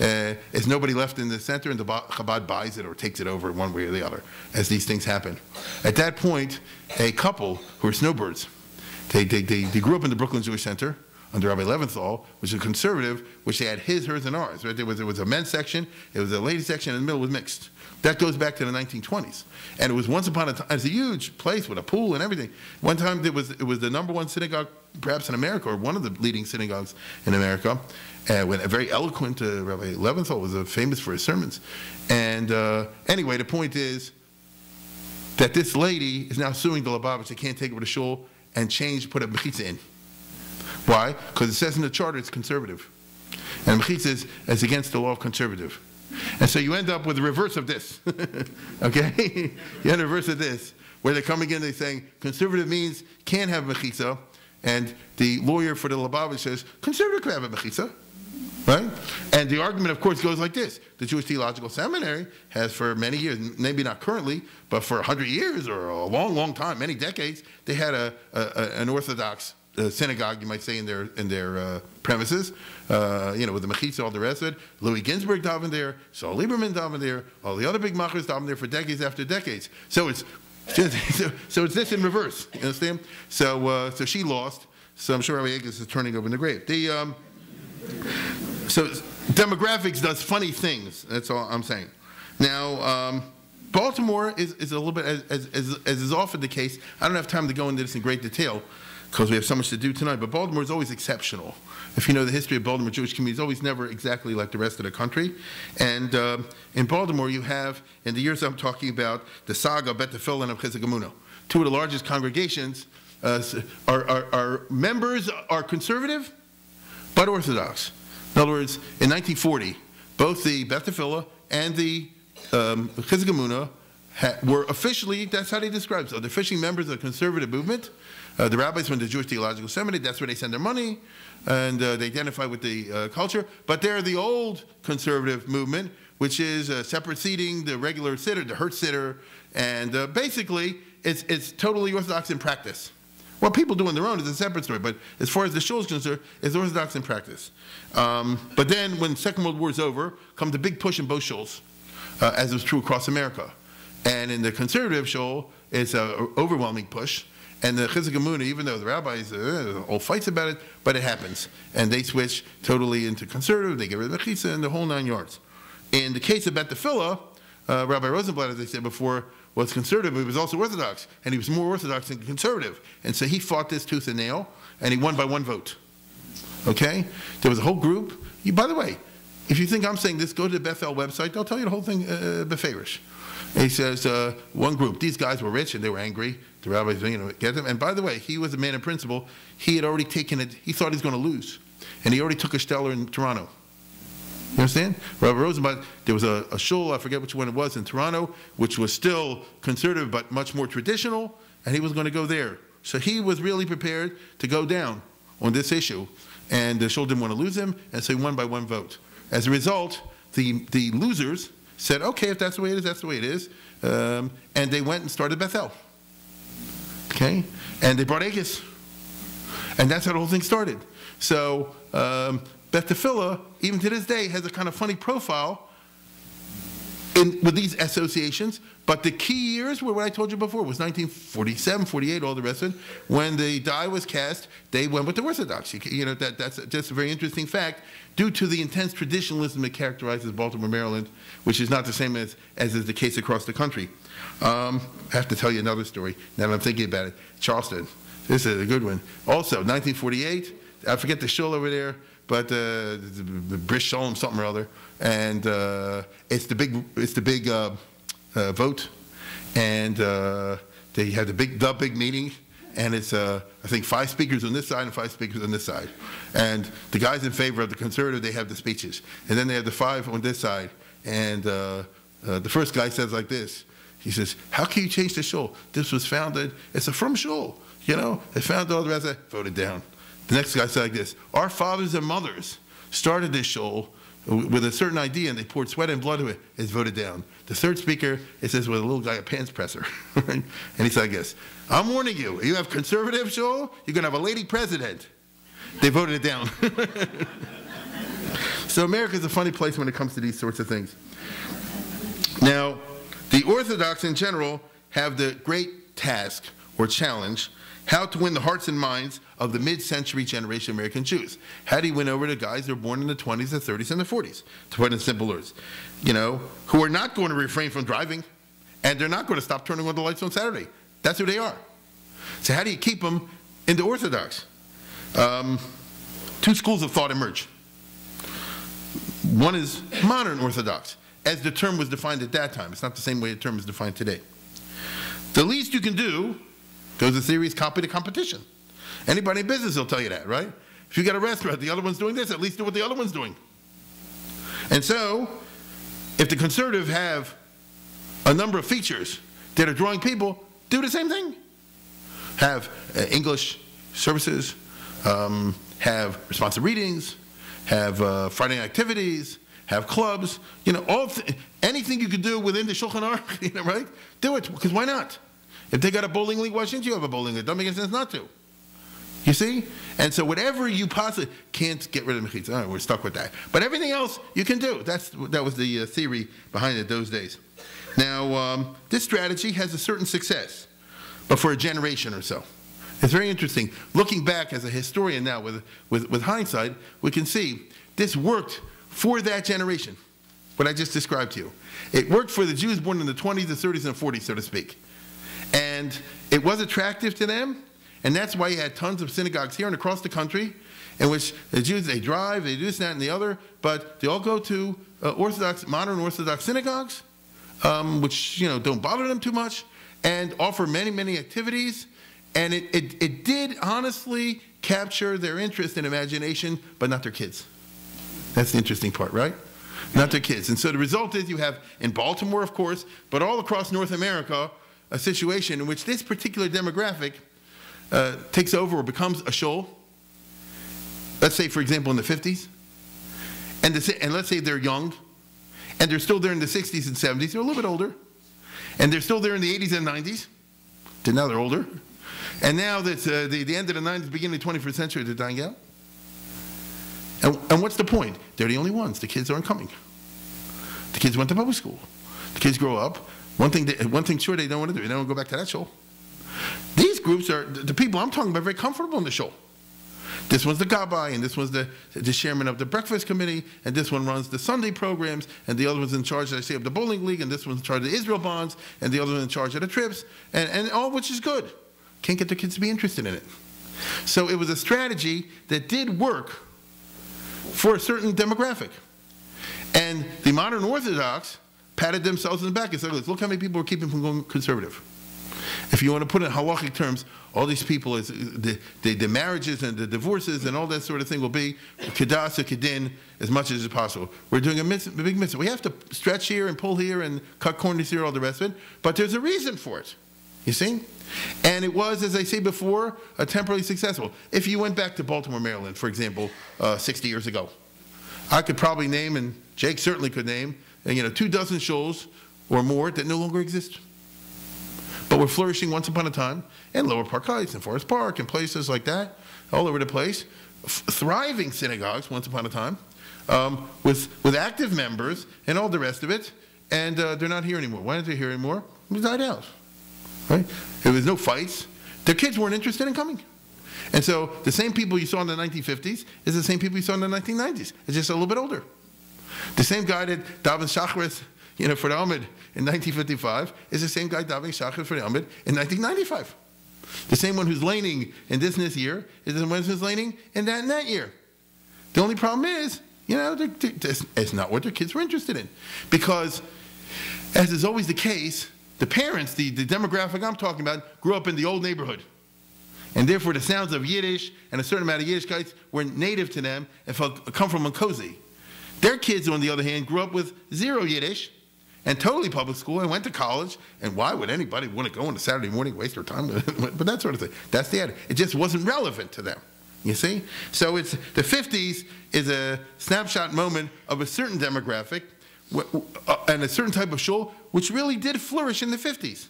uh, there's nobody left in the center, and the Chabad buys it or takes it over one way or the other as these things happen. At that point, a couple who are snowbirds, they, they, they, they grew up in the Brooklyn Jewish Center under Rabbi Levinthal, which is a conservative, which they had his, hers, and ours. Right? There was, there was a men's section, it was a ladies section, and the middle was mixed. That goes back to the 1920s. And it was once upon a time, it's a huge place with a pool and everything. One time it was, it was the number one synagogue perhaps in America, or one of the leading synagogues in America. And when a very eloquent uh, Rabbi Levinthal was uh, famous for his sermons. And uh, anyway, the point is that this lady is now suing the Lubavitch. They can't take over the shul and change, put a mechitza in. Why? Because it says in the charter it's conservative. And mechitza is, is against the law of conservative. And so you end up with the reverse of this. okay? you end the reverse of this, where they're coming in, they're saying conservative means can't have mechitza, and the lawyer for the Lubavitch says conservative can have a mechitza. Right? And the argument, of course, goes like this. The Jewish Theological Seminary has for many years, maybe not currently, but for 100 years or a long, long time, many decades, they had a, a an Orthodox uh, synagogue, you might say, in their in their uh, premises. Uh, you know, with the mechitza, all the rest of it. Louis Ginzberg davened there. Saul Lieberman davened there. All the other big machers davened there for decades after decades. So it's so, so it's this in reverse. You understand? So uh, so she lost. So I'm sure Rabbi Agus is turning over in the grave. The um, so demographics does funny things. That's all I'm saying. Now. Um, Baltimore is, is a little bit, as, as, as is often the case, I don't have time to go into this in great detail, because we have so much to do tonight. But Baltimore is always exceptional. If you know the history of Baltimore Jewish community, it's always never exactly like the rest of the country. And uh, in Baltimore, you have, in the years I'm talking about, the saga Beth and of Chizuk Two of the largest congregations uh, are, are, are, members are conservative, but Orthodox. In other words, in 1940, both the Beth and the um, Chizuk were officially, that's how they describe it, so they're officially members of the conservative movement, uh, the rabbis from the Jewish Theological Seminary, that's where they send their money, and uh, they identify with the uh, culture. But they're the old conservative movement, which is uh, separate seating, the regular siddur, the Hertz siddur, and uh, basically it's, it's totally Orthodox in practice. What people do on their own is a separate story, but as far as the shul is concerned, it's Orthodox in practice. Um, but then when Second World War is over, comes a big push in both shuls, uh, as was true across America. And in the conservative shul, it's an overwhelming push. And the Chizuk even though the rabbis uh, all fights about it, but it happens. And they switch totally into conservative, they get rid of the Chisa and the whole nine yards. In the case of Bet uh, Rabbi Rosenblatt, as I said before, was conservative, but he was also Orthodox. And he was more Orthodox than conservative. And so he fought this tooth and nail, and he won by one vote. Okay? There was a whole group. You, by the way, if you think I'm saying this, go to the Beth El website. They'll tell you the whole thing uh, beferish. He says, uh, one group, these guys were rich and they were angry. The rabbis, you know, get them. And by the way, he was a man of principle. He had already taken it, he thought he was going to lose. And he already took a stellar in Toronto. You understand? Rabbi Rosenblatt, there was a, a shul, I forget which one it was, in Toronto, which was still conservative but much more traditional, and he was going to go there. So he was really prepared to go down on this issue. And the shul didn't want to lose him, and so he won by one vote. As a result, the, the losers said, okay, if that's the way it is, that's the way it is. Um, and they went and started Beth El. Okay? And they brought Agus. And that's how the whole thing started. So um, Beth Tefillah, even to this day, has a kind of funny profile in, with these associations. But the key years were what I told you before was 1947, 48, all the rest of it. When the die was cast, they went with the Orthodox. You, you know that, that's just a very interesting fact due to the intense traditionalism that characterizes Baltimore, Maryland, which is not the same as, as is the case across the country. Um, I have to tell you another story now that I'm thinking about it. Charleston, this is a good one. Also, 1948, I forget the shul over there, but uh, Brish Shalom something or other, and uh, it's the big, it's the big uh vote, and uh, they had the big, the big meeting, and it's uh, I think five speakers on this side and five speakers on this side, and the guys in favor of the conservative they have the speeches, and then they have the five on this side, and the first guy says like this. He says, "How can you change the shul? This was founded. It's a frum shul. You know, they founded all the rest. Of voted down." The next guy said like this: Our fathers and mothers started this shul with a certain idea, and they poured sweat and blood into it. It's voted down. The third speaker, it says, with a little guy, a pants presser, and he said, "I guess I'm warning you. You have conservative shul. You're gonna have a lady president." They voted it down. so America is a funny place when it comes to these sorts of things. Now, the Orthodox in general have the great task or challenge how to win the hearts and minds of the mid-century generation American Jews. How do you win over the guys who were born in the 20s, the 30s, and the 40s, to put in simple words? You know, who are not going to refrain from driving, and they're not going to stop turning on the lights on Saturday. That's who they are. So how do you keep them in the Orthodox? Um, two schools of thought emerge. One is modern Orthodox, as the term was defined at that time. It's not the same way the term is defined today. The least you can do because the theory is copy the competition. Anybody in business will tell you that, right? If you got a restaurant, the other one's doing this, at least do what the other one's doing. And so, if the conservative have a number of features that are drawing people, do the same thing. Have uh, English services, um, have responsive readings, have uh, Friday activities, have clubs, you know, all th anything you could do within the Shulchan Aruch, you know, right? Do it, because why not? If they got a bowling league, why shouldn't you have a bowling league? It doesn't make sense not to. You see? And so whatever you possibly can't get rid of mechitza. We're stuck with that. But everything else you can do. That's that was the uh, theory behind it those days. Now um, this strategy has a certain success, but for a generation or so. It's very interesting. Looking back as a historian now with, with, with hindsight, we can see this worked for that generation, what I just described to you. It worked for the Jews born in the 20s, the 30s, and 40s, so to speak. And it was attractive to them, and that's why you had tons of synagogues here and across the country in which the Jews, they drive, they do this, that, and the other, but they all go to uh, Orthodox, modern Orthodox synagogues, um, which, you know, don't bother them too much, and offer many, many activities. And it, it, it did honestly capture their interest and imagination, but not their kids. That's the interesting part, right? Not their kids. And so the result is you have in Baltimore, of course, but all across North America, a situation in which this particular demographic uh, takes over or becomes a shul, let's say, for example, in the 50s, and, the, and let's say they're young, and they're still there in the 60s and 70s, they're a little bit older, and they're still there in the 80s and 90s, to now they're older, and now that uh, the, the end of the 90s, beginning of the 21st century, they're dying out. And, and what's the point? They're the only ones. The kids aren't coming. The kids went to public school. The kids grow up, one thing, they, one thing sure they don't want to do, they don't go back to that shul. These groups are, the people I'm talking about, very comfortable in the shul. This one's the gabbai, and this one's the, the chairman of the breakfast committee, and this one runs the Sunday programs, and the other one's in charge, I say, of the bowling league, and this one's in charge of the Israel bonds, and the other one's in charge of the trips, and, and all which is good. Can't get the kids to be interested in it. So it was a strategy that did work for a certain demographic. And the modern Orthodox patted themselves in the back and said, look how many people are keeping from going conservative. If you want to put it in halachic terms, all these people, is the, the, the, marriages and the divorces and all that sort of thing will be kedas or kedin as much as is possible. We're doing a, miss, a big mitzvah. We have to stretch here and pull here and cut corners here, all the rest of it, but there's a reason for it. You see? And it was, as I say before, a temporarily successful. If you went back to Baltimore, Maryland, for example, uh, 60 years ago, I could probably name, and Jake certainly could name, you know, two dozen shuls or more that no longer exist. but were flourishing once upon a time in Lower Park Heights and Forest Park and places like that, all over the place. Thriving synagogues once upon a time, um, with, with active members and all the rest of it, and uh, they're not here anymore. Why aren't they here anymore? They died out. Right? There was no fights. Their kids weren't interested in coming. And so the same people you saw in the 1950s is the same people you saw in the 1990s. It's just a little bit older. The same guy that davened Shacharis, you know, for the Amud in 1955 is the same guy davening Shacharis for the Amud in 1995. The same one who's laning in this and this year is the one who's laning in that and that year. The only problem is, you know, they're, they're, it's not what their kids were interested in. Because, as is always the case, the parents, the, the demographic I'm talking about, grew up in the old neighborhood. And therefore, the sounds of Yiddish and a certain amount of Yiddishkites were native to them and felt, come from Mankosi. Their kids, on the other hand, grew up with zero Yiddish and totally public school and went to college. And why would anybody want to go on a Saturday morning, waste their time? but that sort of thing. That's the end. It just wasn't relevant to them. You see? So it's the 50s is a snapshot moment of a certain demographic uh, and a certain type of shul which really did flourish in the 50s.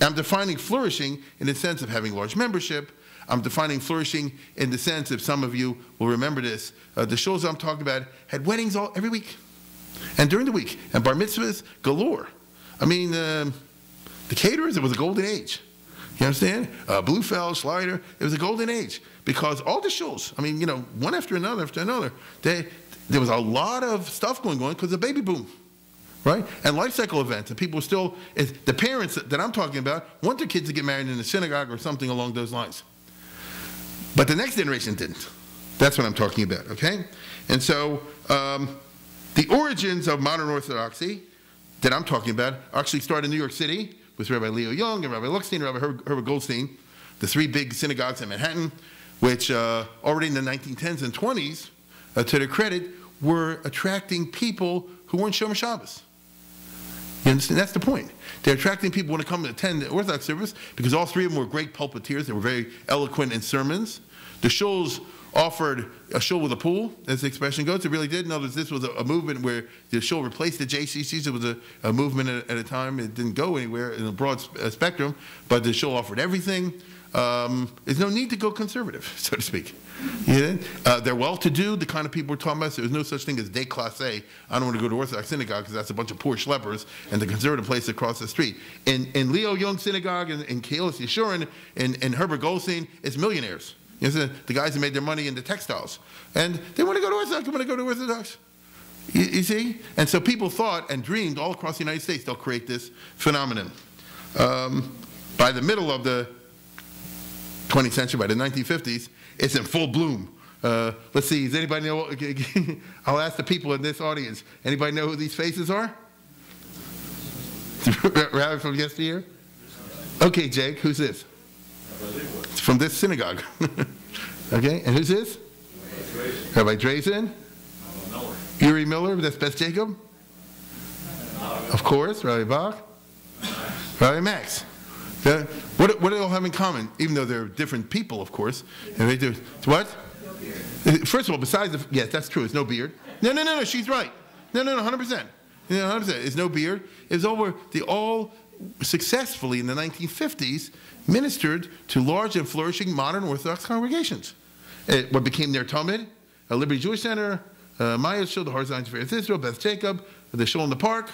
I'm defining flourishing in the sense of having large membership. I'm defining flourishing in the sense, if some of you will remember this, uh, the shuls I'm talking about had weddings all every week and during the week, and bar mitzvahs galore. I mean, uh, the caterers, it was a golden age. You understand? Uh, Bluefeld, Schleider, it was a golden age because all the shuls, I mean, you know, one after another after another, they, there was a lot of stuff going on because of baby boom right? And life cycle events. And people still, the parents that I'm talking about want their kids to get married in a synagogue or something along those lines. But the next generation didn't. That's what I'm talking about, okay? And so um, the origins of modern Orthodoxy that I'm talking about actually started in New York City with Rabbi Leo Jung and Rabbi Lookstein and Rabbi Herbert Goldstein, the three big synagogues in Manhattan, which uh, already in the 1910s and 20s, uh, to their credit, were attracting people who weren't Shomer Shabbos. You understand? That's the point. They're attracting people when to come to attend the Orthodox service because all three of them were great pulpiteers. They were very eloquent in sermons. The shuls offered a shul with a pool, as the expression goes. It really did. Words, this was a, a movement where the shul replaced the JCCs. It was a, a movement at, at, a time. It didn't go anywhere in a broad uh, spectrum, but the shul offered everything. Um, there's no need to go conservative, so to speak. Uh, they're well-to-do, the kind of people we're talking about. So there's no such thing as déclassé. I don't want to go to Orthodox synagogue because that's a bunch of poor schleppers and the conservative place across the street. In, in Leo Jung Synagogue and in Kehillas Yeshurun and, and Herbert Goldstein, it's millionaires. You know, the guys who made their money in the textiles. And they want to go to Orthodox, they want to go to Orthodox. You, you, see? And so people thought and dreamed all across the United States they'll create this phenomenon. Um, by the middle of the 20th century, by the 1950s, it's in full bloom. Uh, let's see, does anybody know? I'll ask the people in this audience. Anybody know who these faces are? Rabbi from yesteryear? Okay, Jake, who's this? It's from this synagogue. okay, and who's this? Rabbi Drazen? Uri Miller, that's Beth Jacob? Of course, Rabbi Bach? Rabbi Max? What, what do they all have in common? Even though they're different people, of course. And they do, what? First of all, besides the, yes, that's true, it's no beard. No, no, no, no, she's right. No, no, no, 100%. You know, 100%. It's no beard. It's over, they all successfully in the 1950s ministered to large and flourishing modern Orthodox congregations. It, what became their Talmud, a Liberty Jewish Center, uh, Maya Shul, the Horizon for Israel, Beth Jacob, the Shul in the Park,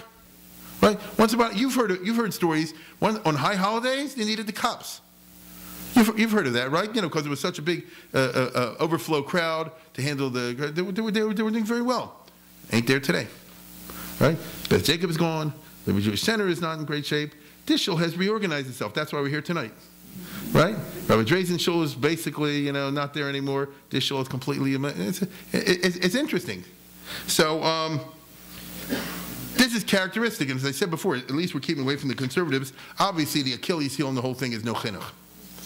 Right? Once about you've heard you've heard stories. One, on high holidays, they needed the cops. You've, you've heard of that, right? You know, because it was such a big uh, uh, uh, overflow crowd to handle the. They were, they, were, they, were, doing very well. Ain't there today, right? Beth Jacob is gone. The Jewish Center is not in great shape. This shul has reorganized itself. That's why we're here tonight, right? Rabbi Drazen shul is basically, you know, not there anymore. This shul is completely. It's, it's, it's interesting. So. Um, this is characteristic, and as I said before, at least we're keeping away from the conservatives. Obviously, the Achilles heel in the whole thing is no chinuch.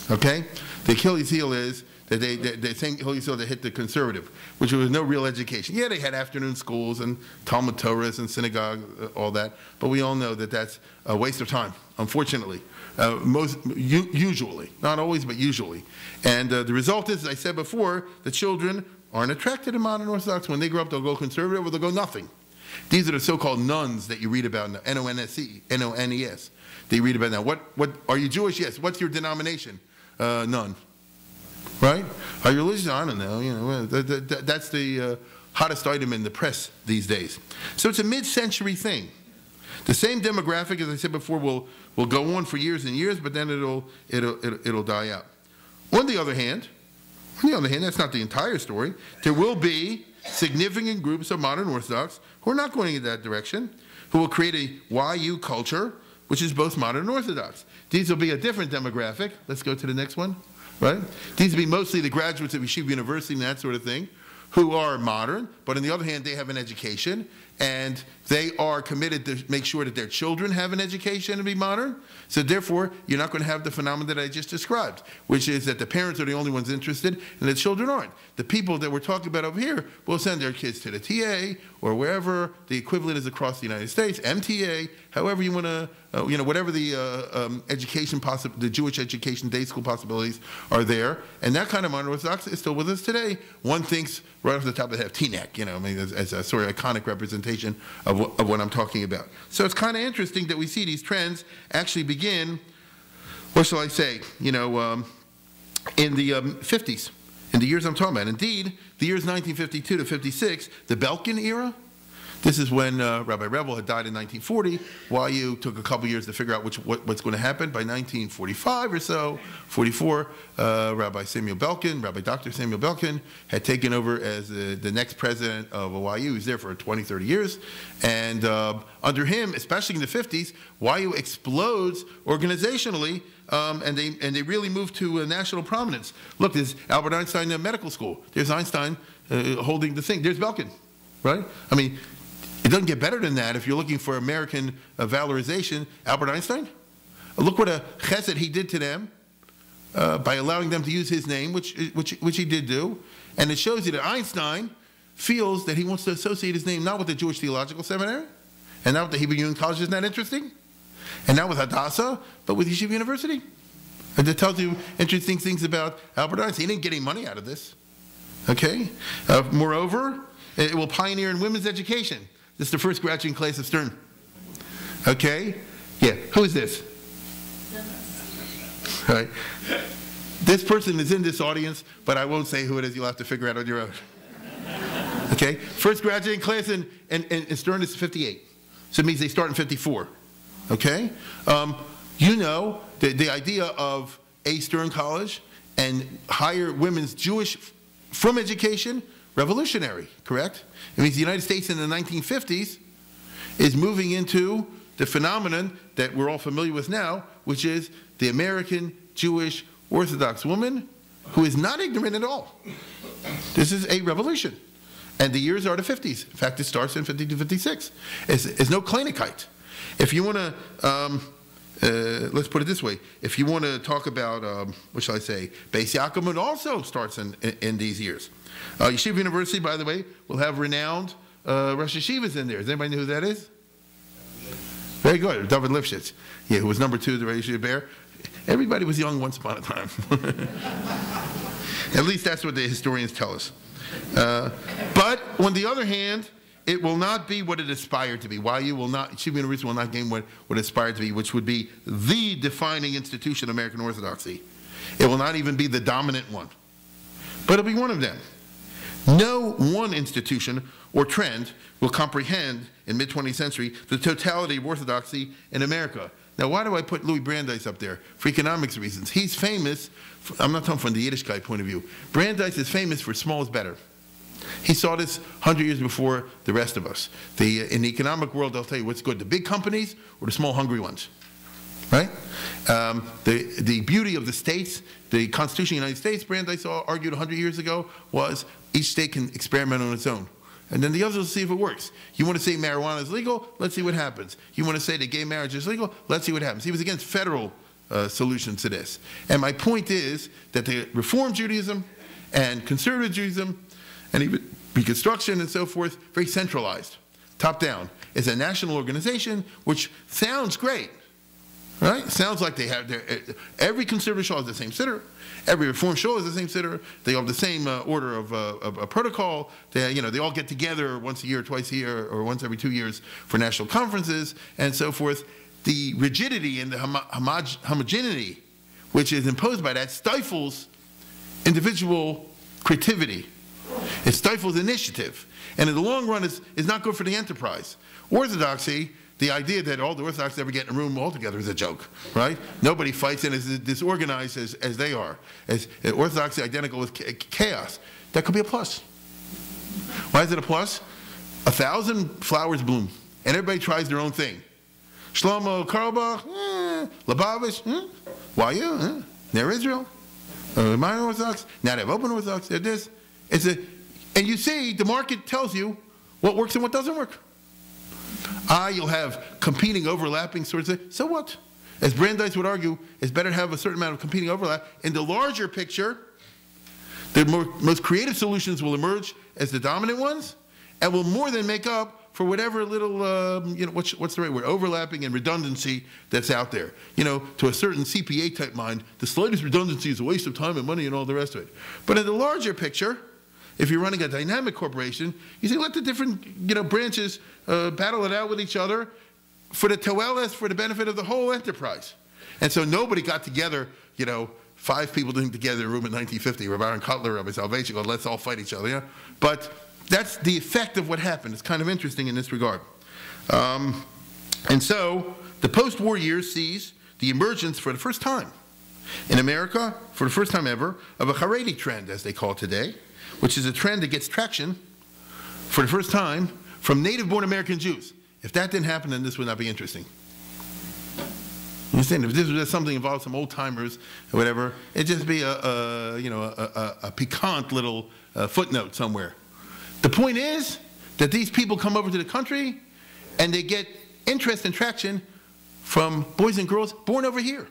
Okay? The Achilles heel is that they, they, they think Achilles heel that hit the conservative, which was no real education. Yeah, they had afternoon schools and Talmud Torahs and synagogue, uh, all that, but we all know that that's a waste of time, unfortunately. Uh, most usually, not always, but usually. And uh, the result is, as I said before, the children aren't attracted to modern Orthodox. When they grow up, they'll go conservative or they'll go nothing. These are the so-called nones that you read about the N-O-N-S-E, N-O-N-E-S. you read about now. What, what, are you Jewish? Yes. What's your denomination? Uh, none. Right? Are you religious? I don't know. You know, that, that, that's the uh, hottest item in the press these days. So it's a mid-century thing. The same demographic, as I said before, will, will go on for years and years, but then it'll, it'll, it'll, it'll die out. On the other hand, on the other hand, that's not the entire story. There will be significant groups of modern Orthodox who are not going in that direction, who will create a YU culture, which is both modern and Orthodox. These will be a different demographic. Let's go to the next one, right? These will be mostly the graduates of Yeshiva University and that sort of thing, who are modern, but on the other hand, they have an education, and they are committed to make sure that their children have an education and be modern. So therefore, you're not going to have the phenomenon that I just described, which is that the parents are the only ones interested and the children aren't. The people that we're talking about over here will send their kids to the TA or wherever the equivalent is across the United States, MTA, however you want to, uh, you know, whatever the uh, um, education, possi- the Jewish education day school possibilities are there. And that kind of modern Orthodox is still with us today. One thinks right off the top of the head, Teaneck, you know, I mean, as, as a sort of iconic representation of, wh- of what I'm talking about. So it's kind of interesting that we see these trends actually begin, what shall I say, you know, um, in the um, 50s, in the years I'm talking about. Indeed, the years 1952 to 56, the Belkin era, this is when uh, Rabbi Revel had died in 1940. YU took a couple years to figure out which, what, what's going to happen. By 1945 or so, 44, uh, Rabbi Samuel Belkin, Rabbi Dr. Samuel Belkin, had taken over as the, the next president of YU. He was there for 20, 30 years. And uh, under him, especially in the 50s, YU explodes organizationally um, and they and they really moved to uh, national prominence. Look, there's Albert Einstein uh, Medical School. There's Einstein uh, holding the thing. There's Belkin, right? I mean, it doesn't get better than that if you're looking for American uh, valorization. Albert Einstein, look what a chesed he did to them uh, by allowing them to use his name, which which which he did do, and it shows you that Einstein feels that he wants to associate his name not with the Jewish Theological Seminary, and not with the Hebrew Union College. Isn't that interesting? And not with Hadassah, but with Yeshiva University. And it tells you interesting things about Albert Einstein. He didn't get any money out of this. Okay? Uh, moreover, it will pioneer in women's education. This is the first graduating class of Stern. Okay? Yeah. Who is this? All right. This person is in this audience, but I won't say who it is. You'll have to figure out on your own. Okay? First graduating class in, in, in Stern is 58. So it means they start in 54. Okay? Um, you know the, the idea of a Stern College and hire women's Jewish from education, revolutionary, correct? It means the United States in the 1950s is moving into the phenomenon that we're all familiar with now, which is the American Jewish Orthodox woman who is not ignorant at all. This is a revolution. And the years are the 50s. In fact, it starts in 50 to 56. It's, it's no Kleinigkeit. If you want to, um, uh, let's put it this way: if you want to talk about, um, what shall I say, Beis Yaakov, also starts in, in, in these years. Uh, Yeshiva University, by the way, will have renowned uh, Rosh Yeshivas in there. Does anybody know who that is? Very good, David Lifshitz. Yeah, who was number two, the Rosh Yeshiva Bear. Everybody was young once upon a time. At least that's what the historians tell us. Uh, but on the other hand, it will not be what it aspired to be. YU will not, Yeshiva University will not gain what, what it aspired to be, which would be the defining institution of American Orthodoxy. It will not even be the dominant one, but it'll be one of them. No one institution or trend will comprehend in mid 20th century the totality of Orthodoxy in America. Now, why do I put Louis Brandeis up there? For economics reasons. He's famous, for, I'm not talking from the Yiddishkeit point of view. Brandeis is famous for small is better. He saw this 100 years before the rest of us. The, uh, in the economic world, they'll tell you what's good the big companies or the small, hungry ones. Right? Um, the, the beauty of the states, the Constitution of the United States, Brandeis argued 100 years ago, was each state can experiment on its own. And then the others will see if it works. You want to say marijuana is legal? Let's see what happens. You want to say that gay marriage is legal? Let's see what happens. He was against federal uh, solutions to this. And my point is that the Reform Judaism and Conservative Judaism and even Reconstruction and so forth, very centralized, top down. It's a national organization, which sounds great, right? Sounds like they have their, every conservative shul has the same siddur, every reform shul has the same siddur, they all have the same uh, order of, uh, of, protocol, they, you know, they all get together once a year, twice a year, or once every two years for national conferences and so forth. the rigidity and the homo- homog- homogeneity which is imposed by that stifles individual creativity. It stifles initiative. And in the long run, is is not good for the enterprise. Orthodoxy, the idea that all the Orthodox ever get in a room all together is a joke, right? Nobody fights and is disorganized as, as they are. As, Orthodoxy identical with chaos. That could be a plus. Why is it a plus? A thousand flowers bloom, and everybody tries their own thing. Shlomo Carlebach, eh, Lubavitch, eh, YU? Eh? They're Israel. Uh, minor Orthodox. Now they have open Orthodox. They're this. It's a, and you see, the market tells you what works and what doesn't work. Ah, you'll have competing, overlapping sorts of. So what? As Brandeis would argue, it's better to have a certain amount of competing overlap. In the larger picture, the more, most creative solutions will emerge as the dominant ones, and will more than make up for whatever little, um, you know, what's, what's the right word, overlapping and redundancy that's out there. You know, to a certain CPA type mind, the slightest redundancy is a waste of time and money and all the rest of it. But in the larger picture, if you're running a dynamic corporation, you say let the different, you know, branches uh, battle it out with each other for the toeles, for the benefit of the whole enterprise. And so nobody got together, you know, five people didn't together in a room in 1950, Rabbi Aaron Kotler of Salvation, go, let's all fight each other. Yeah? But that's the effect of what happened. It's kind of interesting in this regard. Um, and so the post war years sees the emergence for the first time in America, for the first time ever, of a Haredi trend, as they call it today, which is a trend that gets traction for the first time from native born American Jews. If that didn't happen, then this would not be interesting. You understand? If this was just something involved some old timers or whatever, it'd just be a, a you know a, a, a piquant little uh, footnote somewhere. The point is that these people come over to the country and they get interest and traction from boys and girls born over here,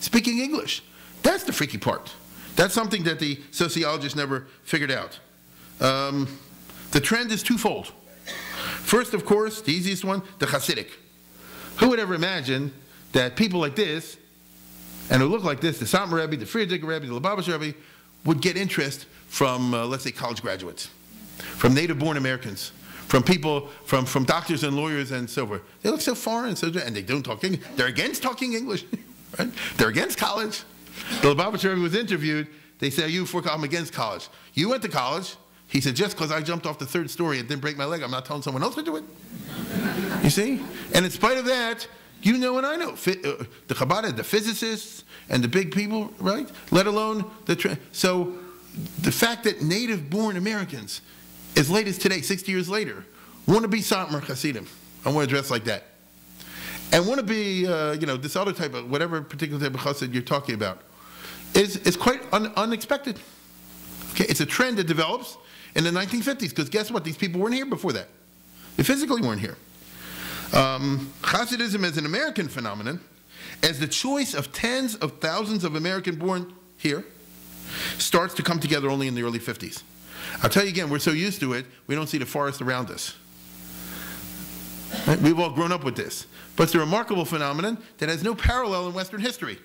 speaking English. That's the freaky part. That's something that the sociologists never figured out. Um, the trend is twofold. First, of course, the easiest one, the Hasidic. Who would ever imagine that people like this, and who look like this, the Satmar Rebbe, the Frierdiker Rebbe, the Lubavitch Rebbe, would get interest from, uh, let's say, college graduates from native born Americans, from people, from, from doctors and lawyers and so forth. They look so foreign, so, and they don't talk English. They're against talking English, right? They're against college. The Lubavitch was interviewed. They said, Are you for I'm against college? You went to college. He said, Just because I jumped off the third story and didn't break my leg, I'm not telling someone else to do it. You see? And in spite of that, you know and I know. Uh, the Chabad, the physicists, and the big people, right? Let alone the. so the fact that native born Americans as late as today, 60 years later, want to be Satmar Hasidim. I want to dress like that. And want to be, uh, you know, this other type of, whatever particular type of chassid you're talking about, is, is quite un, unexpected. Okay, it's a trend that develops in the 1950s, because guess what? These people weren't here before that. They physically weren't here. Um, Hasidism is an American phenomenon, as the choice of tens of thousands of American born here starts to come together only in the early 50s. I'll tell you again, we're so used to it, we don't see the forest around us. Right? We've all grown up with this. But it's a remarkable phenomenon that has no parallel in Western history.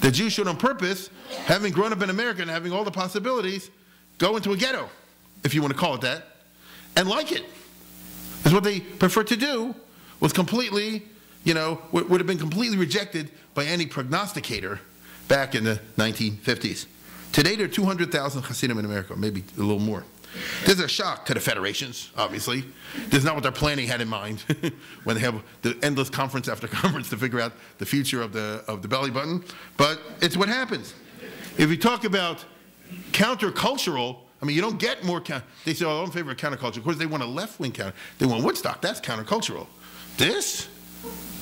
The Jews should, on purpose, having grown up in America and having all the possibilities, go into a ghetto, if you want to call it that, and like it. Is what they prefer to do was completely, you know, would have been completely rejected by any prognosticator back in the 1950s. Today, there are 200,000 Hasidim in America, maybe a little more. This is a shock to the federations, obviously. This is not what their planning had in mind when they have the endless conference after conference to figure out the future of the, of the belly button. But it's what happens. If you talk about countercultural, I mean, you don't get more. They say, oh, I'm in favor of counterculture. Of course, they want a left wing counter. They want Woodstock. That's countercultural. This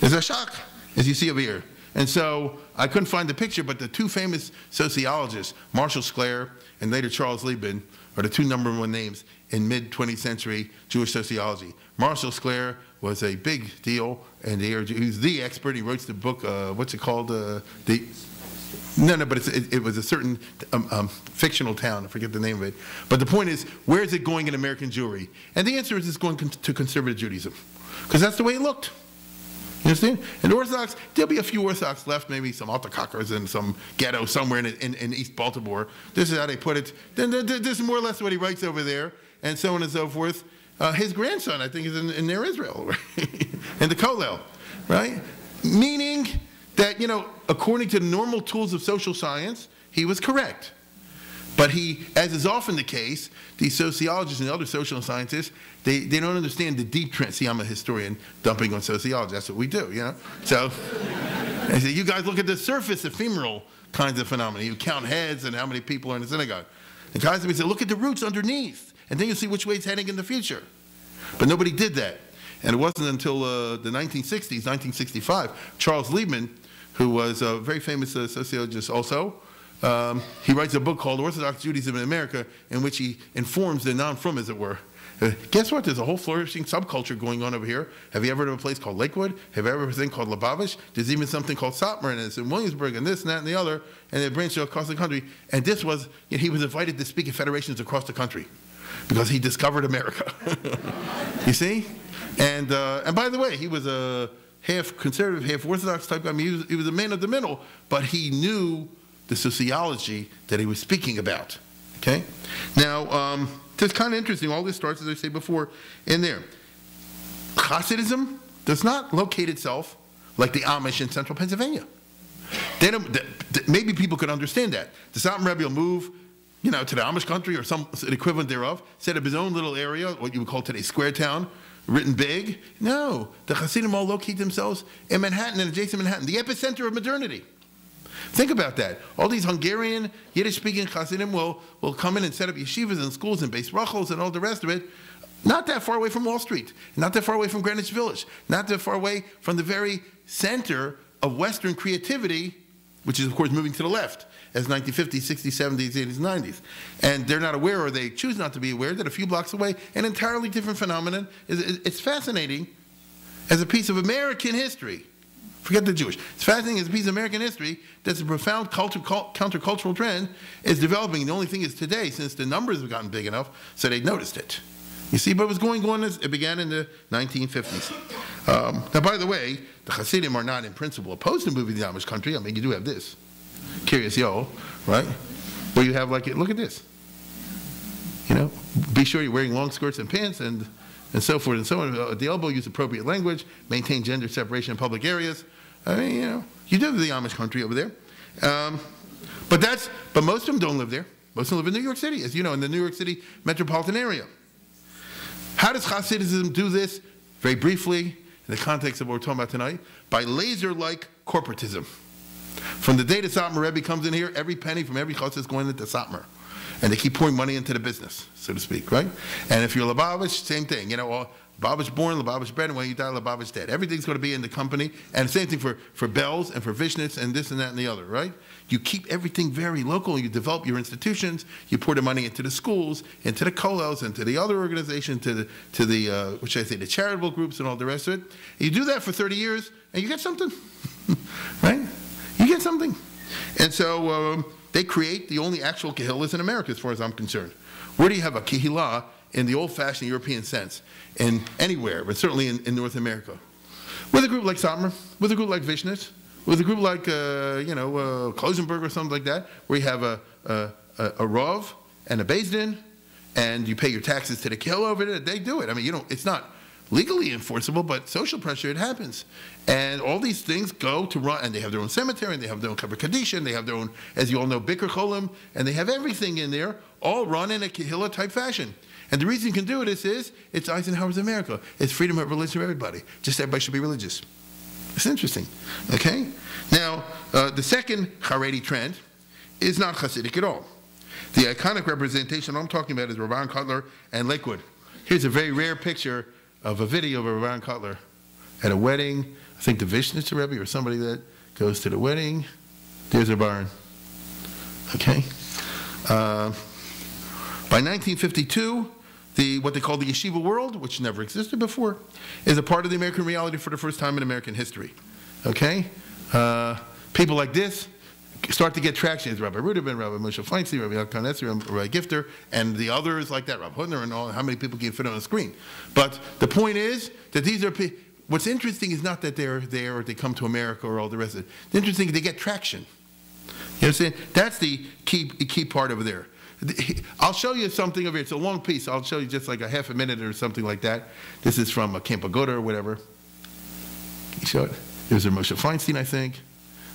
is a shock, as you see over here. And so I couldn't find the picture, but the two famous sociologists, Marshall Sklare and later Charles Liebman, are the two number one names in mid 20th century Jewish sociology. Marshall Sklare was a big deal, and he was the expert. He wrote the book, uh, what's it called? Uh, the no, no, but it, it, was a certain um, um, fictional town. I forget the name of it. But the point is, where is it going in American Jewry? And the answer is it's going con to conservative Judaism, because that's the way it looked. You understand? And Orthodox, there'll be a few Orthodox left, maybe some Altacockers in some ghetto somewhere in, in, in, East Baltimore. This is how they put it. Then this is more or less what he writes over there, and so on and so forth. Uh, his grandson, I think, is in, in Ner Israel, right? in the Kollel, right? Meaning that, you know, according to normal tools of social science, he was correct. But he, as is often the case, these sociologists and other social scientists, they, they don't understand the deep trend. See, I'm a historian dumping on sociology. That's what we do, you know? So I say, you guys look at the surface, ephemeral kinds of phenomena. You count heads and how many people are in the synagogue. And Constantine said, look at the roots underneath, and then you'll see which way it's heading in the future. But nobody did that. And it wasn't until uh, the 1960s, 1965, Charles Liebman, who was a very famous uh, sociologist also, um, he writes a book called Orthodox Judaism in America, in which he informs the non-frum, as it were. Uh, guess what? There's a whole flourishing subculture going on over here. Have you ever heard of a place called Lakewood? Have you ever heard of a thing called Lubavitch? There's even something called Satmar, and it's in Williamsburg, and this and that and the other, and they branch across the country. And this was, you know, he was invited to speak at federations across the country because he discovered America. you see? And, uh, and by the way, he was a half conservative, half Orthodox type guy. I mean, he was, he was a man of the middle, but he knew the sociology that he was speaking about. Okay? Now, um, it's kind of interesting. All this starts, as I say before, in there. Hasidism does not locate itself like the Amish in central Pennsylvania. They don't, th- th- maybe people could understand that. The Satmar Rebbe will move, you know, to the Amish country or some equivalent thereof, set up his own little area, what you would call today square town, written big. No, the Hasidim all locate themselves in Manhattan and adjacent Manhattan, the epicenter of modernity. Think about that. All these Hungarian, Yiddish-speaking Hasidim will, will come in and set up yeshivas and schools and Bais Rochels and all the rest of it, not that far away from Wall Street, not that far away from Greenwich Village, not that far away from the very center of Western creativity, which is, of course, moving to the left as 1950s, 60s, 70s, 80s, 90s. And they're not aware, or they choose not to be aware, that a few blocks away, an entirely different phenomenon. It's fascinating as a piece of American history Forget the Jewish. It's fascinating as a piece of American history that's a profound culture, countercultural trend is developing. The only thing is today, since the numbers have gotten big enough, so they noticed it. You see, but it was going on, as it began in the 1950s. Um, now, by the way, the Hasidim are not in principle opposed to moving to the Amish country. I mean, you do have this. Kiryas Joel, right? Where you have like, look at this. You know, be sure you're wearing long skirts and pants and and so forth and so on. At the elbow, use appropriate language, maintain gender separation in public areas. I mean, you know, you do the Amish country over there. Um, but that's, but most of them don't live there. Most of them live in New York City, as you know, in the New York City metropolitan area. How does Hasidism do this? Very briefly, in the context of what we're talking about tonight, by laser-like corporatism. From the day the Satmar Rebbe comes in here, every penny from every chassid is going into Satmar and they keep pouring money into the business, so to speak, right? And if you're Lubavitch, same thing. You know, well, Lubavitch born, Lubavitch bred, and when you die, Lubavitch dead. Everything's going to be in the company, and same thing for, for Belz and for Vishnitz and this and that and the other, right? You keep everything very local. You develop your institutions. You pour the money into the schools, into the kollels, into the other organizations, to the, to the uh, I say, the charitable groups and all the rest of it. You do that for 30 years, and you get something, right? You get something. And so, um, they create the only actual kehillas in America, as far as I'm concerned. Where do you have a kehillah in the old-fashioned European sense? In anywhere, but certainly in, in North America. With a group like Satmar, with a group like Vishnitz, with a group like, uh, you know, uh, Klausenburg or something like that, where you have a, a, a, a Rov and a Beis Din, and you pay your taxes to the kill over it, they do it. I mean, you know, it's not legally enforceable, but social pressure, it happens. And all these things go to run, and they have their own cemetery, and they have their own Chevra Kadisha, and they have their own, as you all know, Bikur Cholim, and they have everything in there, all run in a Kehillah type fashion. And the reason you can do this is it's Eisenhower's America. It's freedom of religion for everybody. Just everybody should be religious. It's interesting. Okay? Now, uh, the second Haredi trend is not Hasidic at all. The iconic representation I'm talking about is Rabban Kotler and Lakewood. Here's a very rare picture of a video of Rabban Kotler at a wedding. I think the Vishnitzer Rebbe or somebody that goes to the wedding. There's a barn. Okay? Uh, by 1952, the, what they call the yeshiva world, which never existed before, is a part of the American reality for the first time in American history. Okay? Uh, people like this start to get traction as Rabbi Ruderman, Rabbi Moshe Feinstein, Rabbi Elkan Esser, Rabbi Gifter, and the others like that, Rabbi Hutner, and all, how many people can fit on the screen. But the point is that these are, what's interesting is not that they're there or they come to America or all the rest of it. The interesting is they get traction. You understand? That's the key, key part over there. I'll show you something over here. It's a long piece. I'll show you just like a half a minute or something like that. This is from a Camp Aguda or whatever. Can you show it? There's Moshe Feinstein, I think.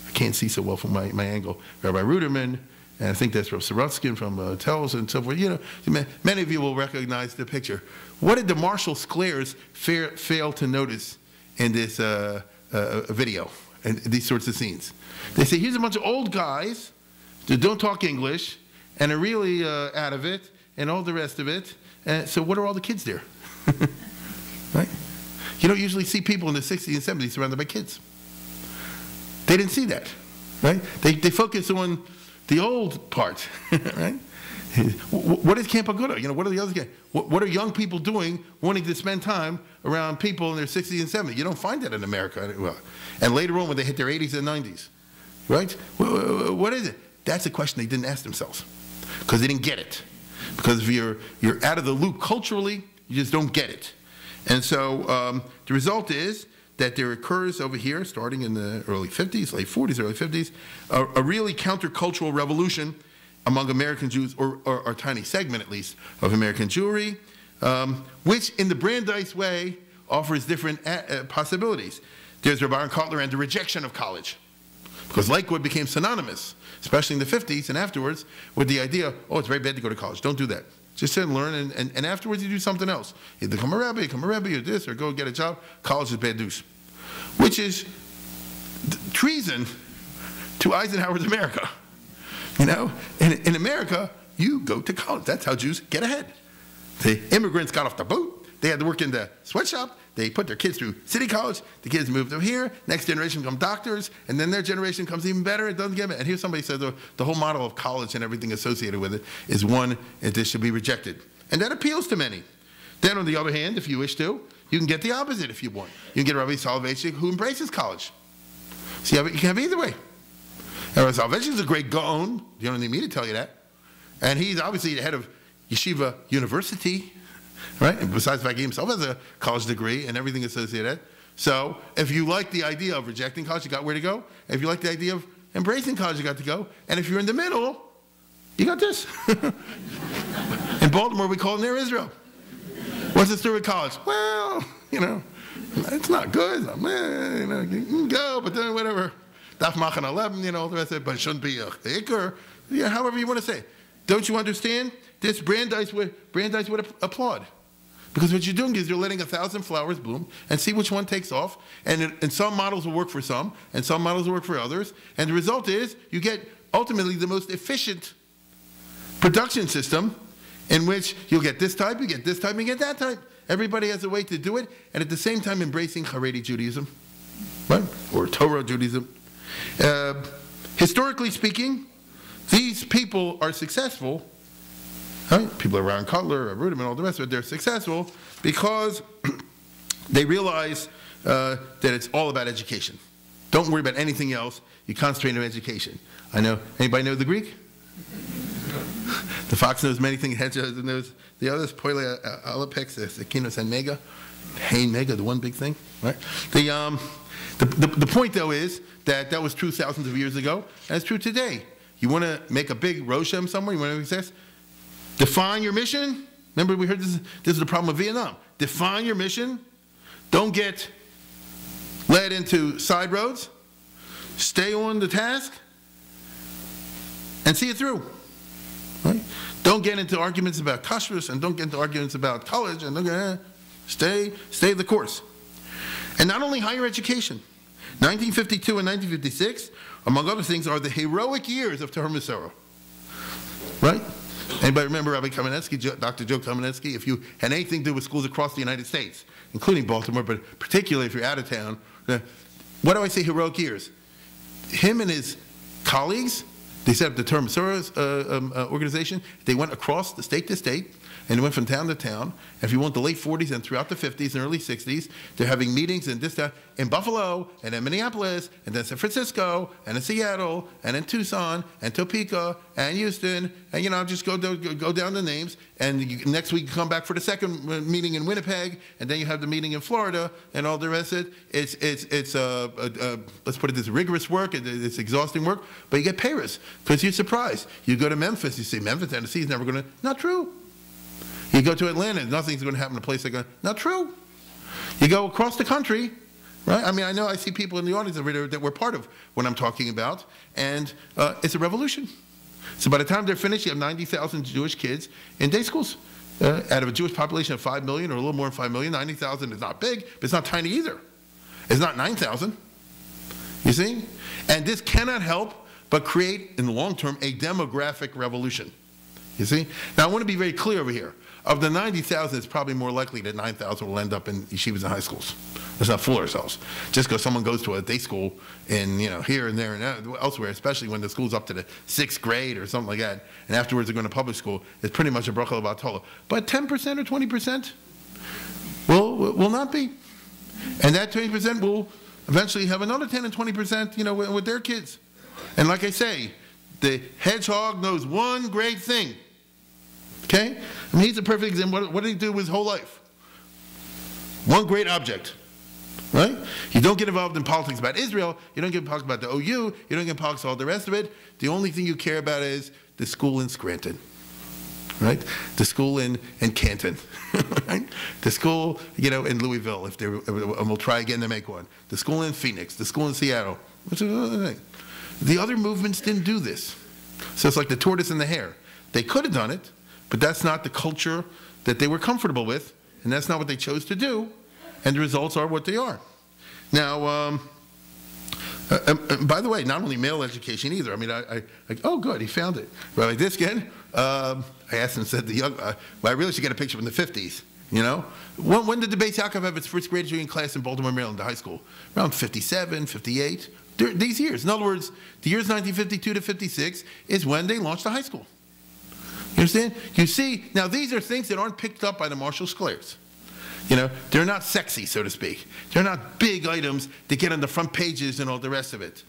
I can't see so well from my, my angle. Rabbi Ruderman, and I think that's Rav Sorotskin from uh, Telz and so forth. You know, many of you will recognize the picture. What did the Marshall Sklares fail, fail to notice in this uh, uh, video and these sorts of scenes? They say, here's a bunch of old guys that don't talk English and are really uh, out of it and all the rest of it. Uh, so what are all the kids there? right? You don't usually see people in the 60s and 70s surrounded by kids. They didn't see that, right? They, they focus on the old part, right? What is Camp Aguda? You know, what are the other what, what are young people doing wanting to spend time around people in their 60s and 70s? You don't find that in America. And later on when they hit their 80s and 90s, right? What is it? That's a question they didn't ask themselves because they didn't get it. Because if you're, you're out of the loop culturally, you just don't get it. And so um, the result is that there occurs over here, starting in the early 50s, late 40s, early 50s, a, a really countercultural revolution among American Jews, or, or, or, a tiny segment at least, of American Jewry, um, which in the Brandeis way offers different uh, possibilities. There's Rabbi Kotler and the rejection of college, because Lakewood became synonymous, especially in the 50s and afterwards, with the idea, oh, it's very bad to go to college. Don't do that. Just sit and learn, and, and, and afterwards you do something else. Either become a rabbi, become a rabbi, or this, or go get a job. College is bad news. Which is treason to Eisenhower's America. You know, in, in America, you go to college. That's how Jews get ahead. The immigrants got off the boat. They had to work in the sweatshop. They put their kids through city college. The kids moved over here. Next generation become doctors. And then their generation comes even better. It doesn't get it. And here somebody says the, the whole model of college and everything associated with it is one that should be rejected. And that appeals to many. Then on the other hand, if you wish to, you can get the opposite if you want. You can get Rabbi Soloveitchik who embraces college. So you, you can have either way. Rabbi Soloveitchik is a great gaon. You don't need me to tell you that. And he's obviously the head of Yeshiva University, right? And besides fact he himself has a college degree and everything associated. So if you like the idea of rejecting college, you got where to go. If you like the idea of embracing college, you got to go. And if you're in the middle, you got this. in Baltimore, we call it Ner Israel. What's the story with college? Well, you know, it's not good. Like, eh, man, you know, you can go, but then whatever. Daf Machan 11, you know, all the rest of it, but it shouldn't be a ikr. Yeah, however you want to say. Don't you understand? This Brandeis would, Brandeis would applaud. Because what you're doing is you're letting a thousand flowers bloom and see which one takes off. And, it, and some models will work for some, and some models will work for others. And the result is you get ultimately the most efficient production system in which you'll get this type, you get this type, you get that type. Everybody has a way to do it, and at the same time embracing Haredi Judaism, right? Or Torah Judaism. Uh, historically speaking, these people are successful. Right? People around Kotler, Ruderman, all the rest of it, they're successful because they realize uh, that it's all about education. Don't worry about anything else. You concentrate on education. I know. Anybody know the Greek? The fox knows many things, hedgehog knows the others, Poile alapex, the kinos and mega, pain mega, the one big thing, right? The, um, the, the, the point though is that that was true thousands of years ago, and it's true today. You want to make a big Roshem somewhere, you want to success? Define your mission. Remember, we heard this, this is the problem of Vietnam. Define your mission. Don't get led into side roads. Stay on the task and see it through. Right? Don't get into arguments about kashrus and don't get into arguments about college and get, eh, stay, stay the course. And not only higher education. 1952 and 1956, among other things, are the heroic years of Masorah. Right? Anybody remember Rabbi Kamenetsky, Dr. Joe Kamenetsky? If you had anything to do with schools across the United States, including Baltimore, but particularly if you're out of town, uh, what do I say heroic years? Him and his colleagues they set up the Torah Umesorah uh, um, uh, organization. They went across the state to state and they went from town to town. If you want the late 40s and throughout the 50s and early 60s, they're having meetings in this town, in Buffalo and in Minneapolis and then San Francisco and in Seattle and in Tucson and Topeka and Houston and you know just go go, go down the names and you, next week you come back for the second meeting in Winnipeg and then you have the meeting in Florida and all the rest of it. It's it's it's uh, uh, uh let's put it this rigorous work. It's exhausting work, but you get payers because you're surprised. You go to Memphis, you say Memphis, Tennessee is never going to. Not true. You go to Atlanta, nothing's going to happen in a place like that. Not true. You go across the country, right? I mean, I know I see people in the audience that were part of what I'm talking about, and uh, it's a revolution. So by the time they're finished, you have 90,000 Jewish kids in day schools. Uh, out of a Jewish population of 5 million or a little more than 5 million, 90,000 is not big, but it's not tiny either. It's not 9,000. You see? And this cannot help but create, in the long term, a demographic revolution. You see? Now, I want to be very clear over here. Of the 90,000, it's probably more likely that 9,000 will end up in yeshivas and high schools. Let's not fool ourselves. Just because someone goes to a day school in, you know, here and there and uh, elsewhere, especially when the school's up to the sixth grade or something like that, and afterwards they're going to public school, it's pretty much a bracha Torah. But 10% or 20% will, will not be. And that 20% will eventually have another 10 and 20%, you know, with, with their kids. And like I say, the hedgehog knows one great thing. Okay? I mean, he's a perfect example. What, what did he do with his whole life? One great object. Right? You don't get involved in politics about Israel. You don't get involved about the OU. You don't get involved all the rest of it. The only thing you care about is the school in Scranton. Right? The school in, in Canton. right? The school, you know, in Louisville, if they and we'll try again to make one. The school in Phoenix. The school in Seattle. Which is another thing. The other movements didn't do this. So it's like the tortoise and the hare. They could have done it, but that's not the culture that they were comfortable with, and that's not what they chose to do, and the results are what they are. Now, um, uh, uh, by the way, not only male education either. I mean, I, I oh, good, he found it. Right, like this again, um, I asked him, said the young, uh, well, I really should get a picture from the 50s. You know, when, when did the Beis Yaakov have its first graduating class in Baltimore, Maryland, the high school? Around 57, 58 these years. In other words, the years 1952 to 56 is when they launched the high school. You understand? You see, now these are things that aren't picked up by the Marshall Sklares. You know, they're not sexy, so to speak. They're not big items that get on the front pages and all the rest of it.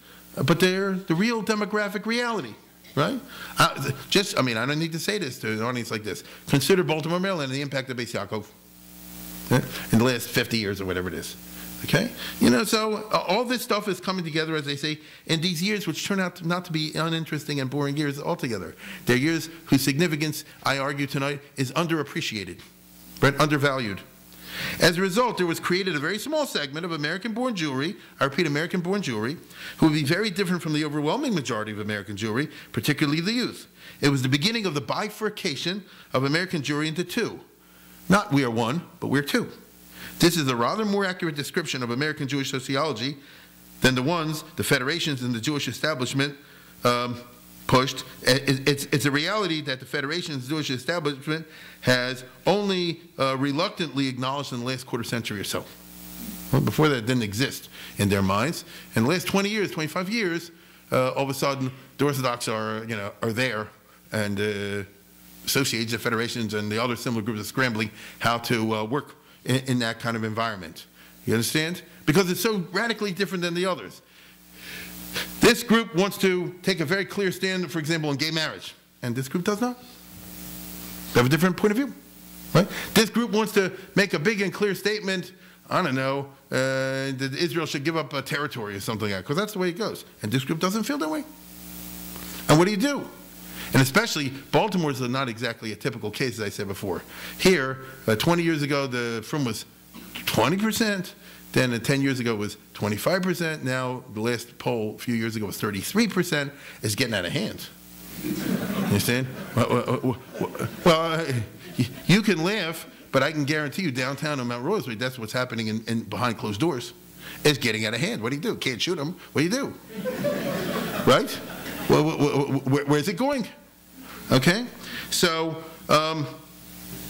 But they're the real demographic reality, right? Uh, just, I mean, I don't need to say this to an audience like this. Consider Baltimore, Maryland, and the impact of Beis Yaakov in the last 50 years or whatever it is. Okay? You know, so uh, all this stuff is coming together, as they say, in these years, which turn out not to be uninteresting and boring years altogether. They're years whose significance, I argue tonight, is underappreciated, right? Undervalued. As a result, there was created a very small segment of American born Jewry, I repeat, American born Jewry, who would be very different from the overwhelming majority of American Jewry, particularly the youth. It was the beginning of the bifurcation of American Jewry into two. Not we are one, but we're two. This is a rather more accurate description of American Jewish sociology than the ones the federations and the Jewish establishment um, pushed. It's, it's, a reality that the federation's Jewish establishment has only uh, reluctantly acknowledged in the last quarter century or so. Well, before that, didn't exist in their minds. In the last 20 years, 25 years, uh, all of a sudden, the Orthodox are, you know, are there and uh, associations, the federations, and the other similar groups are scrambling how to uh, work in, in that kind of environment. You understand? Because it's so radically different than the others. This group wants to take a very clear stand, for example, on gay marriage, and this group does not. They have a different point of view, right? This group wants to make a big and clear statement. I don't know uh, that Israel should give up a territory or something like that, because that's the way it goes. And this group doesn't feel that way. And what do you do? And especially, Baltimore is not exactly a typical case, as I said before. Here, uh, 20 years ago, the frum was 20%. Then uh, 10 years ago was 25%. Now, the last poll a few years ago was 33%. It's getting out of hand. You understand? Well, well uh, you can laugh, but I can guarantee you downtown on Mount Royal that's what's happening in, in, behind closed doors. It's getting out of hand. What do you do? Can't shoot them. What do you do? Right? Well, where's it going? Okay? So um,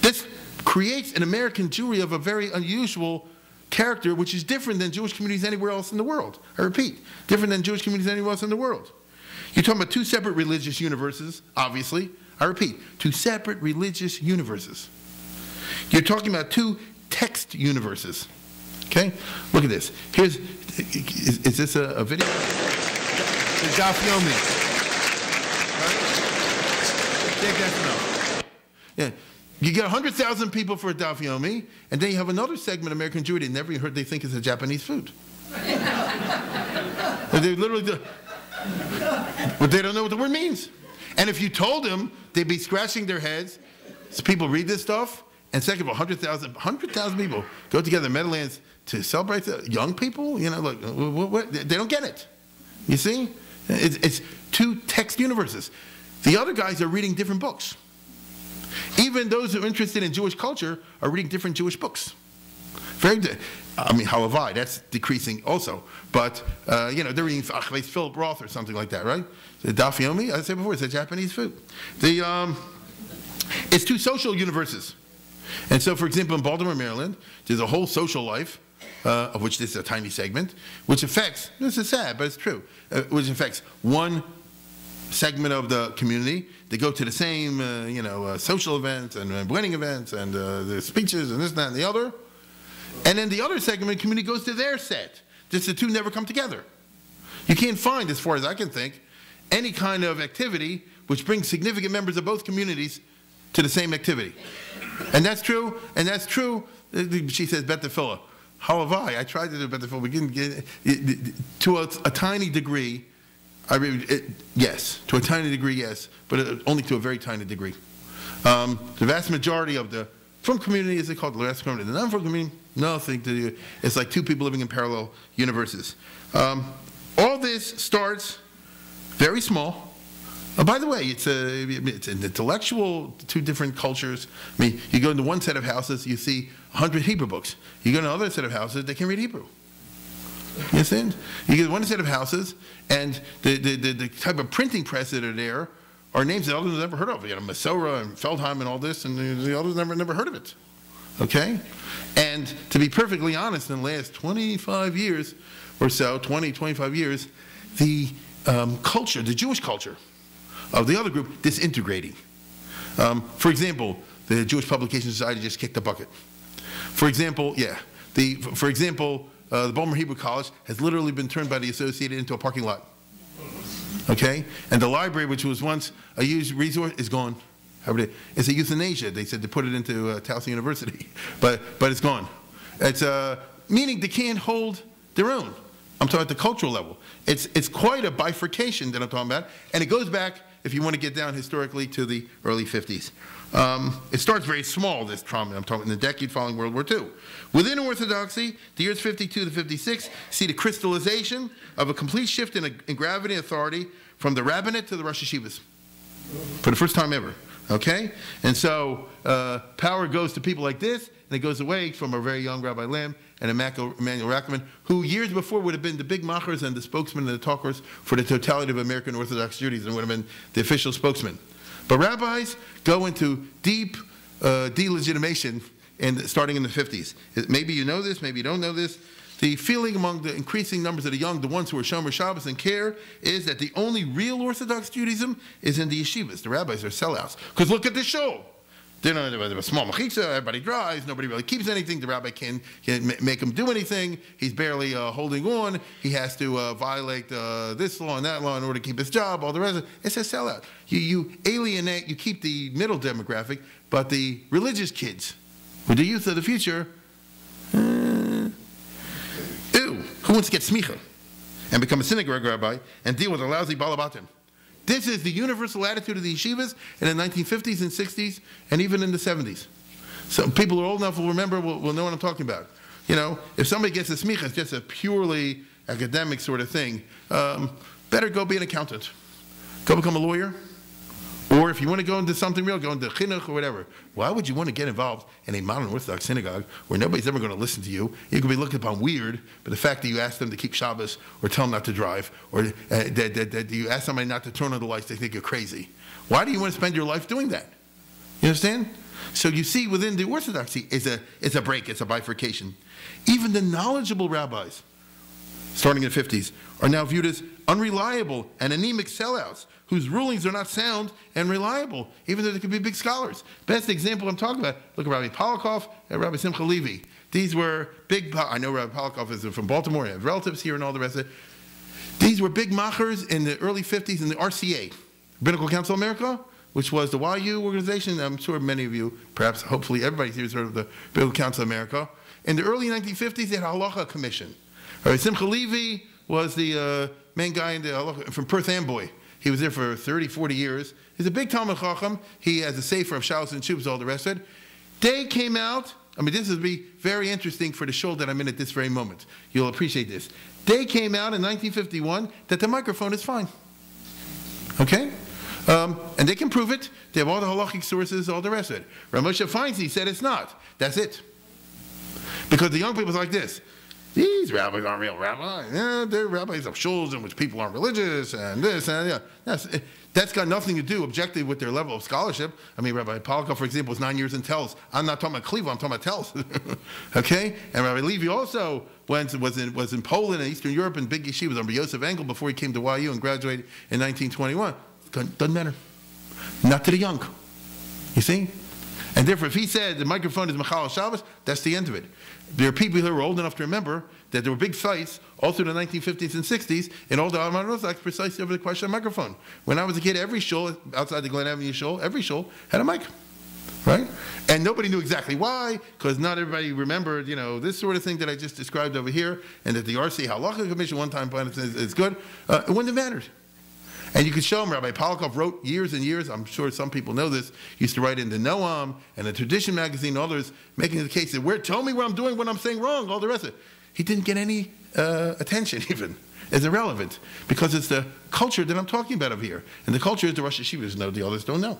this creates an American Jewry of a very unusual character, which is different than Jewish communities anywhere else in the world. I repeat, different than Jewish communities anywhere else in the world. You're talking about two separate religious universes, obviously. I repeat, two separate religious universes. You're talking about two text universes. Okay? Look at this. Here's, is, is this a, a video? The Daf. That Yeah. You get 100,000 people for a daf and then you have another segment, of American Jewry, they never heard they think it's a Japanese food. they literally do, but they don't know what the word means. And if you told them, they'd be scratching their heads. So people read this stuff, And second of all, 100,000 100,000 people go together in Meadowlands to celebrate the young people. You know, like what, what, they don't get it. You see, it's, it's two text universes. The other guys are reading different books. Even those who are interested in Jewish culture are reading different Jewish books. Very, I mean, Halavai, that's decreasing also. But, uh, you know, they're reading Achleis Philip Roth or something like that, right? The Daf Yomi, I said before, it's a Japanese food. The, um, it's two social universes. And so, for example, in Baltimore, Maryland, there's a whole social life, uh, of which this is a tiny segment, which affects, this is sad, but it's true, uh, which affects one segment of the community. They go to the same, uh, you know, uh, social events and uh, wedding events and uh, the speeches and this, that, and the other. And then the other segment of the community goes to their set. Just the two never come together. You can't find, as far as I can think, any kind of activity which brings significant members of both communities to the same activity. And that's true, and that's true, uh, she says, Bet. How have I? I tried to do Bet. We didn't get, to a, a tiny degree, I mean, it, yes, to a tiny degree, yes, but uh, only to a very tiny degree. Um, the vast majority of the frum community, call it, the vast community, the non-frum community, nothing to do. It's like two people living in parallel universes. Um, all this starts very small. Oh, by the way, it's a it's an intellectual two different cultures. I mean, you go into one set of houses, you see 100 Hebrew books. You go to another set of houses, they can read Hebrew. You understand? You get one set of houses, and the, the, the, the type of printing press that are there are names that have never heard of. You know, Mesorah and Feldheim and all this, and the, others never never heard of it. Okay? And to be perfectly honest, in the last 25 years or so, 20, 25 years, the um, culture, the Jewish culture of the other group, disintegrating. Um, for example, the Jewish Publication Society just kicked the bucket. For example, yeah, the, for example, uh, the Baltimore Hebrew College has literally been turned by the Associated into a parking lot. Okay? And the library, which was once a used resource, is gone. How would it- It's a euthanasia. They said to put it into uh, Towson University, but, but it's gone. It's, uh, meaning they can't hold their own. I'm talking at the cultural level. It's, it's quite a bifurcation that I'm talking about, and it goes back, if you want to get down historically, to the early 50s. Um, it starts very small, this trauma. I'm talking in the decade following World War II. Within Orthodoxy, the years 52 to 56 see the crystallization of a complete shift in, in gravity and authority from the rabbinate to the Rosh Yeshivas for the first time ever. Okay? And so uh, power goes to people like this, and it goes away from a very young Rabbi Lamm and Emanuel Rackman, who years before would have been the big machers and the spokesman and the talkers for the totality of American Orthodox Judaism, and would have been the official spokesman. But rabbis go into deep uh, delegitimation in, starting in the 50s. It- Maybe you know this, maybe you don't know this. The feeling among the increasing numbers of the young, the ones who are Shomer Shabbos and care, is that the only real Orthodox Judaism is in the yeshivas. The rabbis are sellouts. Because look at the shul. They don't a small mechitza, everybody drives, nobody really keeps anything. The rabbi can't, can't make him do anything. He's barely uh, holding on. He has to uh, violate uh, this law and that law in order to keep his job, all the rest of it. It's a sellout. You, you alienate, you keep the middle demographic, but the religious kids, with the youth of the future, uh, Ew, who wants to get smicha and become a synagogue rabbi and deal with a lousy balabatim? This is the universal attitude of the yeshivas in the 1950s and 60s and even in the 70s. So people who are old enough will remember, will, will know what I'm talking about. You know, if somebody gets a smicha, it's just a purely academic sort of thing. Um, better go be an accountant. Go become a lawyer. Or if you want to go into something real, go into chinuch or whatever. Why would you want to get involved in a modern Orthodox synagogue where nobody's ever going to listen to you? You could be looked upon weird, but the fact that you ask them to keep Shabbos or tell them not to drive, or uh, that, that, that you ask somebody not to turn on the lights, they think you're crazy. Why do you want to spend your life doing that? You understand? So you see, within the Orthodoxy, it's a, it's a break, it's a bifurcation. Even the knowledgeable rabbis, starting in the 50s, are now viewed as unreliable and anemic sellouts whose rulings are not sound and reliable, even though they could be big scholars. Best example I'm talking about, look at Rabbi Polakov and Rabbi Simcha Levy. These were big, I know Rabbi Polakov is from Baltimore, I have relatives here and all the rest of it. These were big machers in the early 50s in the RCA, Rabbinical Council of America, which was the YU organization. I'm sure many of you, perhaps hopefully everybody here has heard of the Rabbinical Council of America. In the early 1950s, they had a halacha commission. Rabbi Simcha Levy was the uh, main guy in the from Perth Amboy. He was there for 30, 40 years. He's a big Talmud Chacham. He has a sefer of Shalos and Shubs, all the rest of it. They came out, I mean, this would be very interesting for the shul that I'm in at this very moment. You'll appreciate this. They came out in 1951 that the microphone is fine. Okay? Um, and they can prove it. They have all the halachic sources, all the rest of it. Moshe Feinstein said it's not. That's it. Because the young people's like this. These rabbis aren't real rabbis. Yeah, they're rabbis of shuls in which people aren't religious and this and yeah. That's, that's got nothing to do objectively with their level of scholarship. I mean, Rabbi Polakov, for example, was nine years in Telz. I'm not talking about Cleveland, I'm talking about Telz. okay? And Rabbi Levy also went, was, in, was in Poland and Eastern Europe and big yeshivas under Yosef Engel before he came to YU and graduated in 1921. Doesn't matter. Not to the young. You see? And therefore, if he said the microphone is Machal Shabbos, that's the end of it. There are people who are old enough to remember that there were big fights all through the 1950s and 60s in all the Orthodox precisely over the question of microphone. When I was a kid, every shul outside the Glen Avenue shul, every shul had a mic, right? And nobody knew exactly why, because not everybody remembered, you know, this sort of thing that I just described over here, and that the RC Halacha Commission one time pointed is, is good. Uh, it wouldn't have mattered. And you can show them, Rabbi Polakov wrote years and years, I'm sure some people know this, used to write in the Noam and the Tradition magazine others, making the case that, where, tell me what I'm doing, what I'm saying wrong, all the rest of it. He didn't get any uh, attention even. It's irrelevant because it's the culture that I'm talking about over here. And the culture is the Rosh Yeshivas know, the others don't know.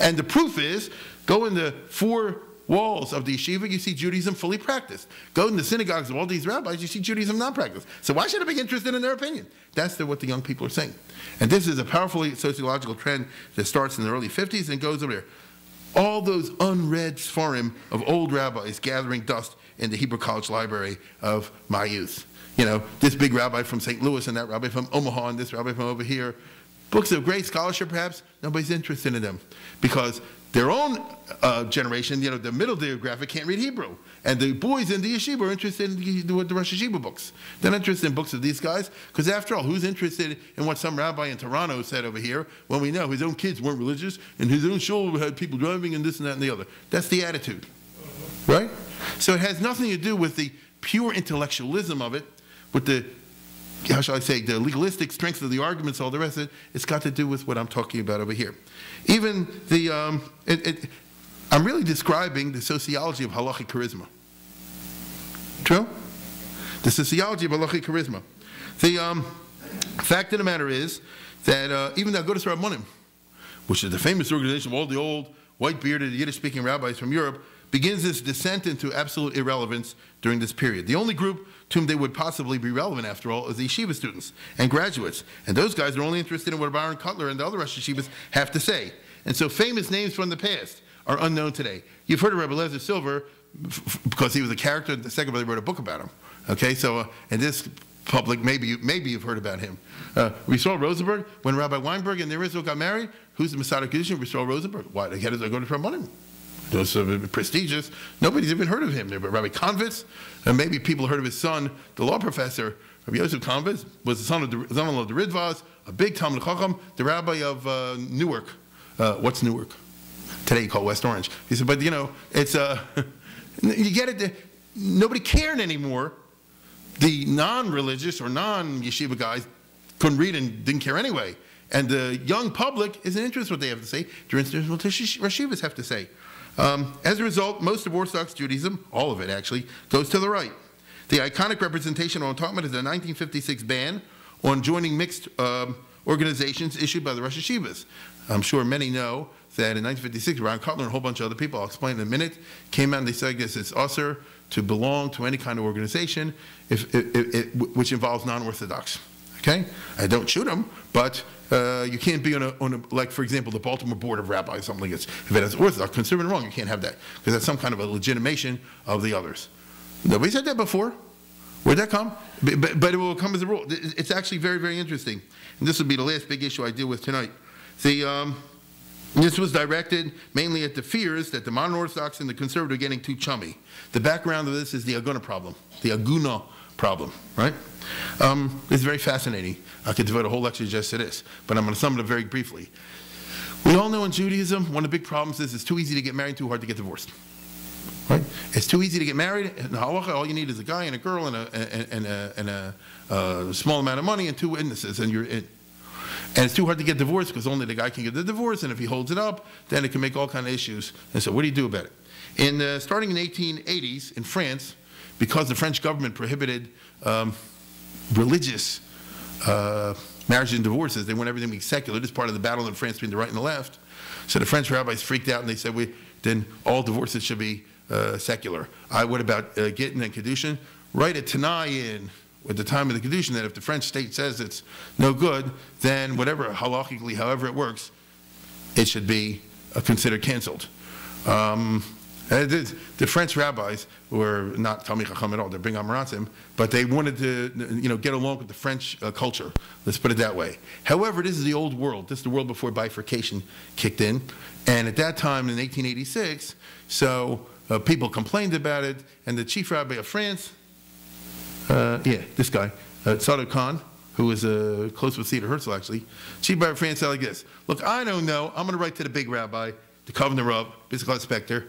And the proof is, go in the four walls of the yeshiva, you see Judaism fully practiced. Go in the synagogues of all these rabbis, you see Judaism not practiced. So why should I be interested in their opinion? That's the, what the young people are saying. And this is a powerful sociological trend that starts in the early 50s and goes over there. All those unread sfarim of old rabbis gathering dust in the Hebrew College Library of my youth. You know, this big rabbi from St. Louis and that rabbi from Omaha and this rabbi from over here. Books of great scholarship, perhaps, nobody's interested in them because their own uh, generation, you know, the middle demographic can't read Hebrew. And the boys in the yeshiva are interested in the, the Rosh books. They're not interested in books of these guys, because after all, who's interested in what some rabbi in Toronto said over here when we know his own kids weren't religious and his own shul had people driving and this and that and the other? That's the attitude, right? So it has nothing to do with the pure intellectualism of it, with the how shall I say, the legalistic strength of the arguments, all the rest of it, it's got to do with what I'm talking about over here. Even the, um, it, it, I'm really describing the sociology of halachic charisma. True? The sociology of halachic charisma. The um, fact of the matter is that uh, even the Agudas Rabbanim, which is the famous organization of all the old white-bearded Yiddish-speaking rabbis from Europe, begins its descent into absolute irrelevance during this period. The only group to whom they would possibly be relevant, after all, is the yeshiva students and graduates. And those guys are only interested in what Baron Kotler and the other Rosh Yeshivas have to say. And so famous names from the past are unknown today. You've heard of Rabbi Lezer Silver because he was a character. The second brother wrote a book about him. Okay, so uh, in this public, maybe you, maybe you've heard about him. Uh, saw Rosenberg when Rabbi Weinberg and the Rizzo got married. Who's the Masada We saw Rosenberg. Why? They had go to Trumbull those are prestigious. Nobody's even heard of him. But Rabbi Konvitz, and maybe people heard of his son, the law professor, Rabbi Yosef Konvitz, was the son of the son of the Ridvaz, a big Talmud Chacham, the rabbi of uh, Newark. Uh, what's Newark? Today you call West Orange. He said, but you know, it's uh, you get it. Nobody cared anymore. The non-religious or non-yeshiva guys couldn't read and didn't care anyway. And the young public isn't interested in what they have to say. They're interested in what the yeshivas have to say. Um, as a result, most of Orthodox Judaism, all of it actually, goes to the right. The iconic representation on about is the 1956 ban on joining mixed um, organizations issued by the Rosh Yeshivas. I'm sure many know that in 1956, Ron Kotler and a whole bunch of other people, I'll explain in a minute, came out and they said this it's assur to belong to any kind of organization if, if, if, which involves non-Orthodox. Okay? I don't shoot them, but uh, you can't be on a, on a, like, for example, the Baltimore Board of Rabbis, something like this. If it has Orthodox, conservative, wrong, you can't have that because that's some kind of a legitimation of the others. Nobody said that before. Where'd that come? But, but, but, it will come as a rule. It's actually very, very interesting. And this will be the last big issue I deal with tonight. The, um, this was directed mainly at the fears that the modern Orthodox and the conservative are getting too chummy. The background of this is the Aguna problem, the Aguna problem, right? Um, it's very fascinating. I could devote a whole lecture just to this, but I'm going to sum it up very briefly. We all know in Judaism, one of the big problems is it's too easy to get married, too hard to get divorced. Right? It's too easy to get married. In halacha, all you need is a guy and a girl and a, and a, and a, small amount of money and two witnesses, and you're in. And it's too hard to get divorced because only the guy can get the divorce, and if he holds it up, then it can make all kind of issues. And so, what do you do about it? In, uh, starting in the 1880s in France, because the French government prohibited um, religious uh, marriages and divorces, they want everything to be secular. This is part of the battle in France between the right and the left. So the French rabbis freaked out and they said, we, then all divorces should be uh, secular. I, what about uh, Gittin and Kedushin? Write a Tanai in at the time of the Kedushin that if the French state says it's no good, then whatever, halachically, however it works, it should be uh, considered canceled. Um, the, the French rabbis were not Talmid Chacham at all; they're big Amoratzim, but they wanted to, you know, get along with the French uh, culture. Let's put it that way. However, this is the old world. This is the world before bifurcation kicked in, and at that time in 1886, so uh, people complained about it, and the chief rabbi of France, uh, yeah, this guy, uh, Kahn, who was uh, close with Theodor Herzl actually, chief rabbi of France said like this: Look, I don't know. I'm going to write to the big rabbi, the Kovner of Basic Inspector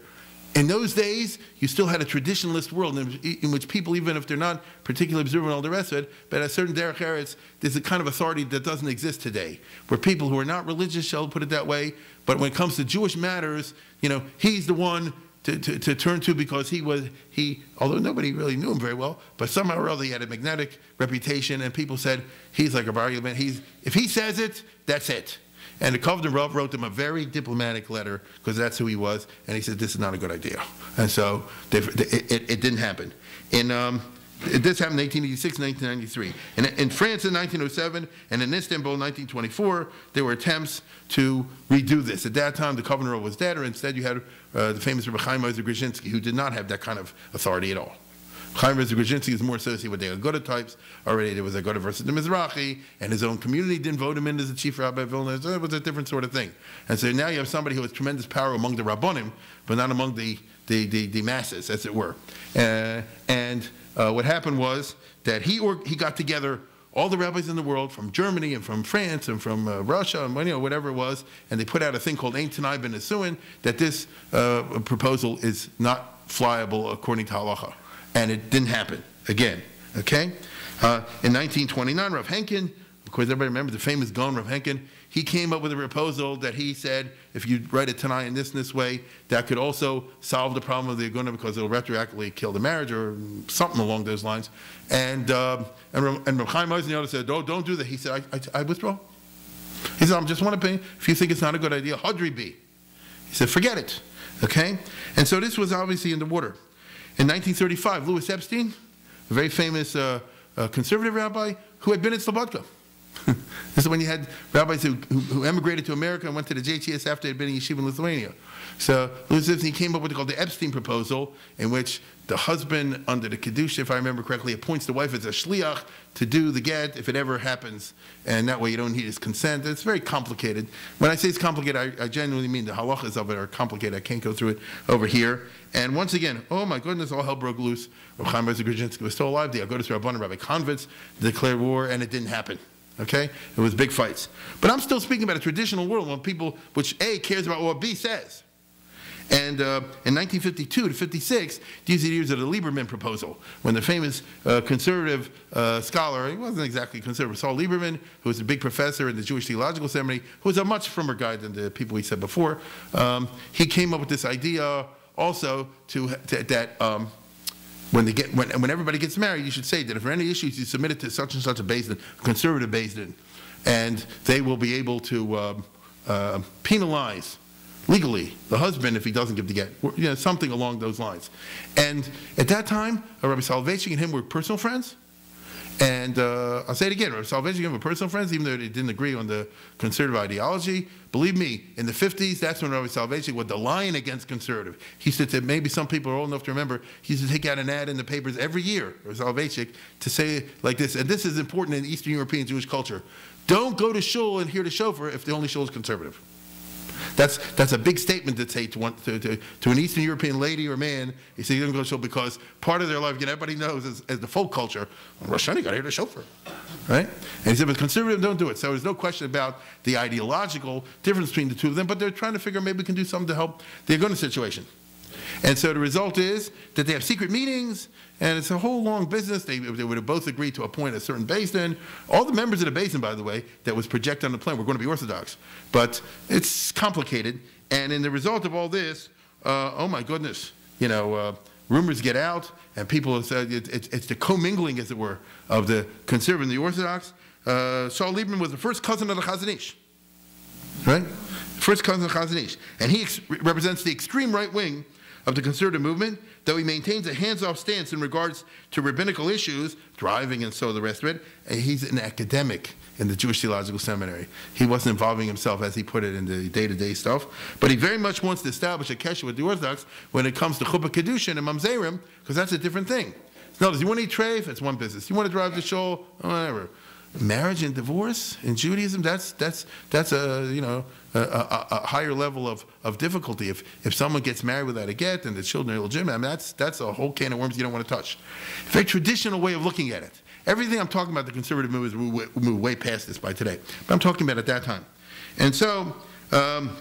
in those days, you still had a traditionalist world in, in, which people, even if they're not particularly observant all the rest of it, but at a certain derech eretz, there's a kind of authority that doesn't exist today, where people who are not religious, shall put it that way, but when it comes to Jewish matters, you know, he's the one to, to, to, turn to because he was, he, although nobody really knew him very well, but somehow or other he had a magnetic reputation, and people said, he's like a bar. He's, if he says it, that's it. And the Kovner Rav wrote them a very diplomatic letter because that's who he was, and he said this is not a good idea. And so they, it, it, it, didn't happen. In um, this happened in 1886, 1993. In, in France in 1907 and in Istanbul in 1924, there were attempts to redo this. At that time, the Kovner was dead, or instead you had uh, the famous Rebbe Chaim Grodzinski, who did not have that kind of authority at all. Chaim Ozer is more associated with the Aguda types. Already there was Aguda versus the Mizrahi, and his own community didn't vote him in as the chief rabbi of Vilna. So it was a different sort of thing. And so now you have somebody who has tremendous power among the Rabbonim, but not among the, the, the, the masses, as it were. Uh, and uh, what happened was that he, or, he got together all the rabbis in the world from Germany and from France and from uh, Russia and you know, whatever it was, and they put out a thing called Ein Tanai Ben that this uh, proposal is not flyable according to halacha and it didn't happen again. Okay? Uh, in 1929, Rav Henkin, of course, everybody remembers the famous Gaon Rav Henkin, he came up with a proposal that he said, if you write it tonight in this and this way, that could also solve the problem of the Aguna because it'll retroactively kill the marriage or something along those lines. And, uh, and, and Rav Chaim Eisenhower said, don't, don't do that. He said, I, I, I withdraw. He said, "I'm just want to. If you think it's not a good idea, Hadri be. He said, forget it. Okay? And so this was obviously in the water. In 1935, Louis Epstein, a very famous uh, uh, conservative rabbi who had been in Slobodka. this is when you had rabbis who, who, who, emigrated to America and went to the JTS after they had been in yeshiva in Lithuania. So Epstein came up with what's called the Epstein proposal, in which the husband, under the Kedusha, if I remember correctly, appoints the wife as a shliach to do the get if it ever happens, and that way you don't need his consent. It's very complicated. When I say it's complicated, I, I genuinely mean the halachas of it are complicated. I can't go through it over here. And once again, oh my goodness, all hell broke loose. Chaim Grodzinski was still alive. The Agudas Rabbanim, Rabbi Konvitz declared war, and it didn't happen. Okay? It was big fights. But I'm still speaking about a traditional world when people, which A, cares about what B says. And uh, in 1952 to 56, these are the years of the Lieberman proposal, when the famous uh, conservative uh, scholar, he wasn't exactly conservative, Saul Lieberman, who was a big professor in the Jewish Theological Seminary, who was a much firmer guy than the people we said before, um, he came up with this idea also to, to that um, when they get when, when everybody gets married, you should say that if there are any issues, you submit it to such and such a Beis Din, conservative Beis Din, and they will be able to um, uh, penalize legally the husband if he doesn't give the get, you know, something along those lines. And at that time, Rabbi Soloveitchik and him were personal friends. And uh, I'll say it again, Rabbi Soloveitchik and him were personal friends, even though they didn't agree on the conservative ideology. Believe me, in the 50s, that's when Rabbi Soloveitchik was the lion against conservative. He said that maybe some people are old enough to remember, he used to take out an ad in the papers every year, Rabbi Soloveitchik, to say like this, and this is important in Eastern European Jewish culture. Don't go to shul and hear the shofar if the only shul is conservative. That's, that's a big statement to say to, one, to, to, to an Eastern European lady or man. You say you don't go to shul because part of their life, know, everybody knows as, as the folk culture, Rosh Hashanah, got to hear the shofar, right? And he said, but conservative don't do it. So there's no question about the ideological difference between the two of them, but they're trying to figure maybe we can do something to help the Aguna situation. And so the result is that they have secret meetings, and it's a whole long business. They, they would have both agreed to appoint a certain Beis Din. All the members of the Beis Din, by the way, that was projected on the plan were going to be Orthodox. But it's complicated, and in the result of all this, uh, oh my goodness, you know, uh, rumors get out, and people have said it, it, it's the commingling, as it were, of the conservative and the Orthodox. Uh, Saul Lieberman was the first cousin of the Chazon Ish, right? First cousin of the Chazon Ish. And he represents the extreme right wing of the conservative movement, though he maintains a hands-off stance in regards to rabbinical issues, driving and so the rest of it. He's an academic in the Jewish Theological Seminary. He wasn't involving himself, as he put it, in the day-to-day stuff, but he very much wants to establish a kesher with the Orthodox when it comes to Chuppah Kedushin and Mamzerim, because that's a different thing. Words, you want to eat treif, it's one business. You want to drive the shul, whatever. Marriage and divorce in Judaism, that's, that's, that's a, you know, a, a, a higher level of, of difficulty. If, if someone gets married without a get and the children are illegitimate, I mean, that's, that's a whole can of worms you don't want to touch. Very traditional way of looking at it. Everything I'm talking about, the conservative movement has moved way, past this by today. But I'm talking about at that time. And so, um,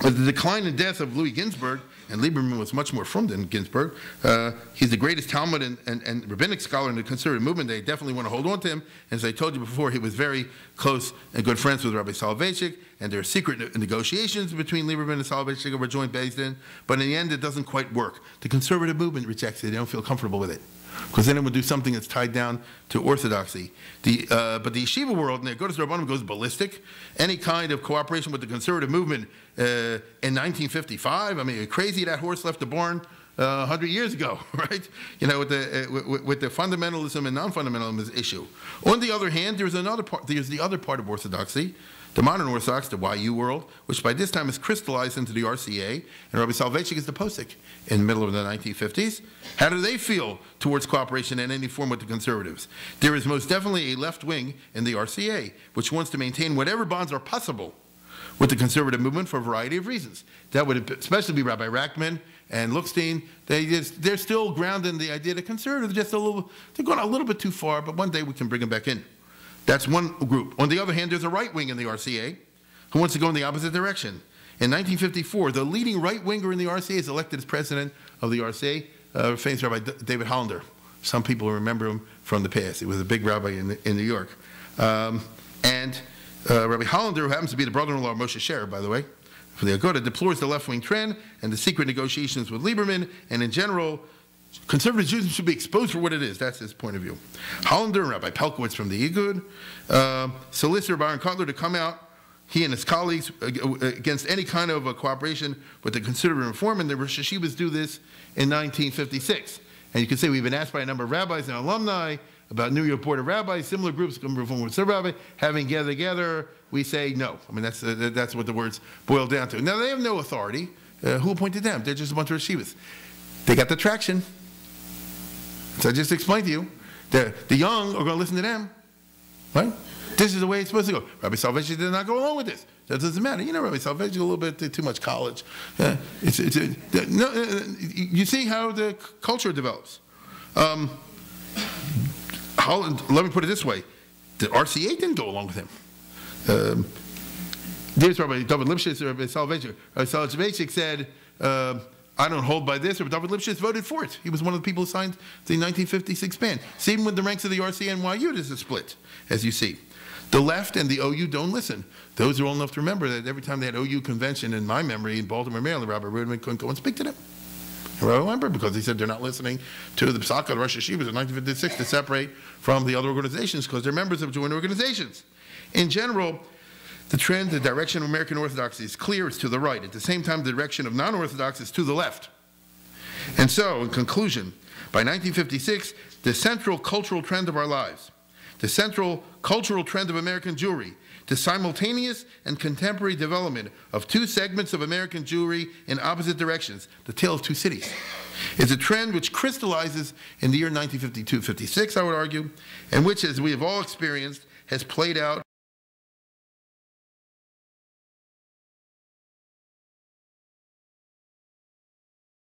the decline and death of Louis Ginzberg, and Lieberman was much more from than Ginzberg. Uh, he's the greatest Talmud and, and, and, rabbinic scholar in the conservative movement. They definitely want to hold on to him. As I told you before, he was very close and good friends with Rabbi Soloveitchik, and there are secret negotiations between Lieberman and Soloveitchik over joint Beis Din. But in the end, it doesn't quite work. The conservative movement rejects it. They don't feel comfortable with it because then it would do something that's tied down to orthodoxy. The, uh, but the yeshiva world, and Agudas Rabbanim goes ballistic. Any kind of cooperation with the conservative movement uh, in 1955, I mean, crazy that horse left the barn uh, 100 years ago, right? You know, with the, uh, with, with, the fundamentalism and non-fundamentalism issue. On the other hand, there's another part, there's the other part of orthodoxy, the modern Orthodox, the YU world, which by this time has crystallized into the RCA, and Rabbi Soloveitchik is the posik in the middle of the 1950s. How do they feel towards cooperation in any form with the conservatives? There is most definitely a left wing in the RCA, which wants to maintain whatever bonds are possible with the conservative movement for a variety of reasons. That would especially be Rabbi Rackman and Lookstein. They just, they're still grounded in the idea that conservatives just a little, they're going a little bit too far, but one day we can bring them back in. That's one group. On the other hand, there's a right wing in the RCA who wants to go in the opposite direction. In 1954, the leading right winger in the RCA is elected as president of the RCA, uh, famous Rabbi D David Hollander. Some people remember him from the past. He was a big rabbi in, in New York. Um, and uh, Rabbi Hollander, who happens to be the brother-in-law of Moshe Sher, by the way, for the Aguda, deplores the left-wing trend and the secret negotiations with Lieberman, and in general, Conservative Judaism should be exposed for what it is. That's his point of view. Hollander and Rabbi Pelcovitz from the Igud, uh, solicitor Byron Kotler to come out, he and his colleagues, uh, against any kind of a cooperation with the conservative reform, and the Rosh Yeshivas do this in 1956. And you can say we've been asked by a number of rabbis and alumni about New York Board of Rabbis, similar groups, come reform with rabbi, having gathered together, we say no. I mean, that's, uh, that's what the words boil down to. Now, they have no authority. Uh, who appointed them? They're just a bunch of Rosh They got the traction. So I just explained to you, the, the young are going to listen to them, right? This is the way it's supposed to go. Rabbi Soloveitchik did not go along with this. That doesn't matter. You know, Rabbi Soloveitchik a little bit too much college. Uh, it's, it's, uh, no, uh, you see how the culture develops. Um, let me put it this way: the RCA didn't go along with him. Um, there's Rabbi David Lipschitz, Rabbi Soloveitchik. Rabbi Soloveitchik said. Uh, I don't hold by this, but David Lipschitz voted for it. He was one of the people who signed the 1956 ban. Same with the ranks of the RCNYU, there's a split, as you see. The left and the OU don't listen. Those are old enough to remember that every time they had OU convention, in my memory, in Baltimore, Maryland, Robert Ruderman couldn't go and speak to them. Remember because he said they're not listening to the Psaka, the Rosh Yeshivas in 1956 to separate from the other organizations because they're members of joint organizations. In general, the trend, the direction of American Orthodoxy is clear, it's to the right. At the same time, the direction of non-Orthodox is to the left. And so, in conclusion, by 1956, the central cultural trend of our lives, the central cultural trend of American Jewry, the simultaneous and contemporary development of two segments of American Jewry in opposite directions, the tale of two cities, is a trend which crystallizes in the year 1952-56, I would argue, and which, as we have all experienced, has played out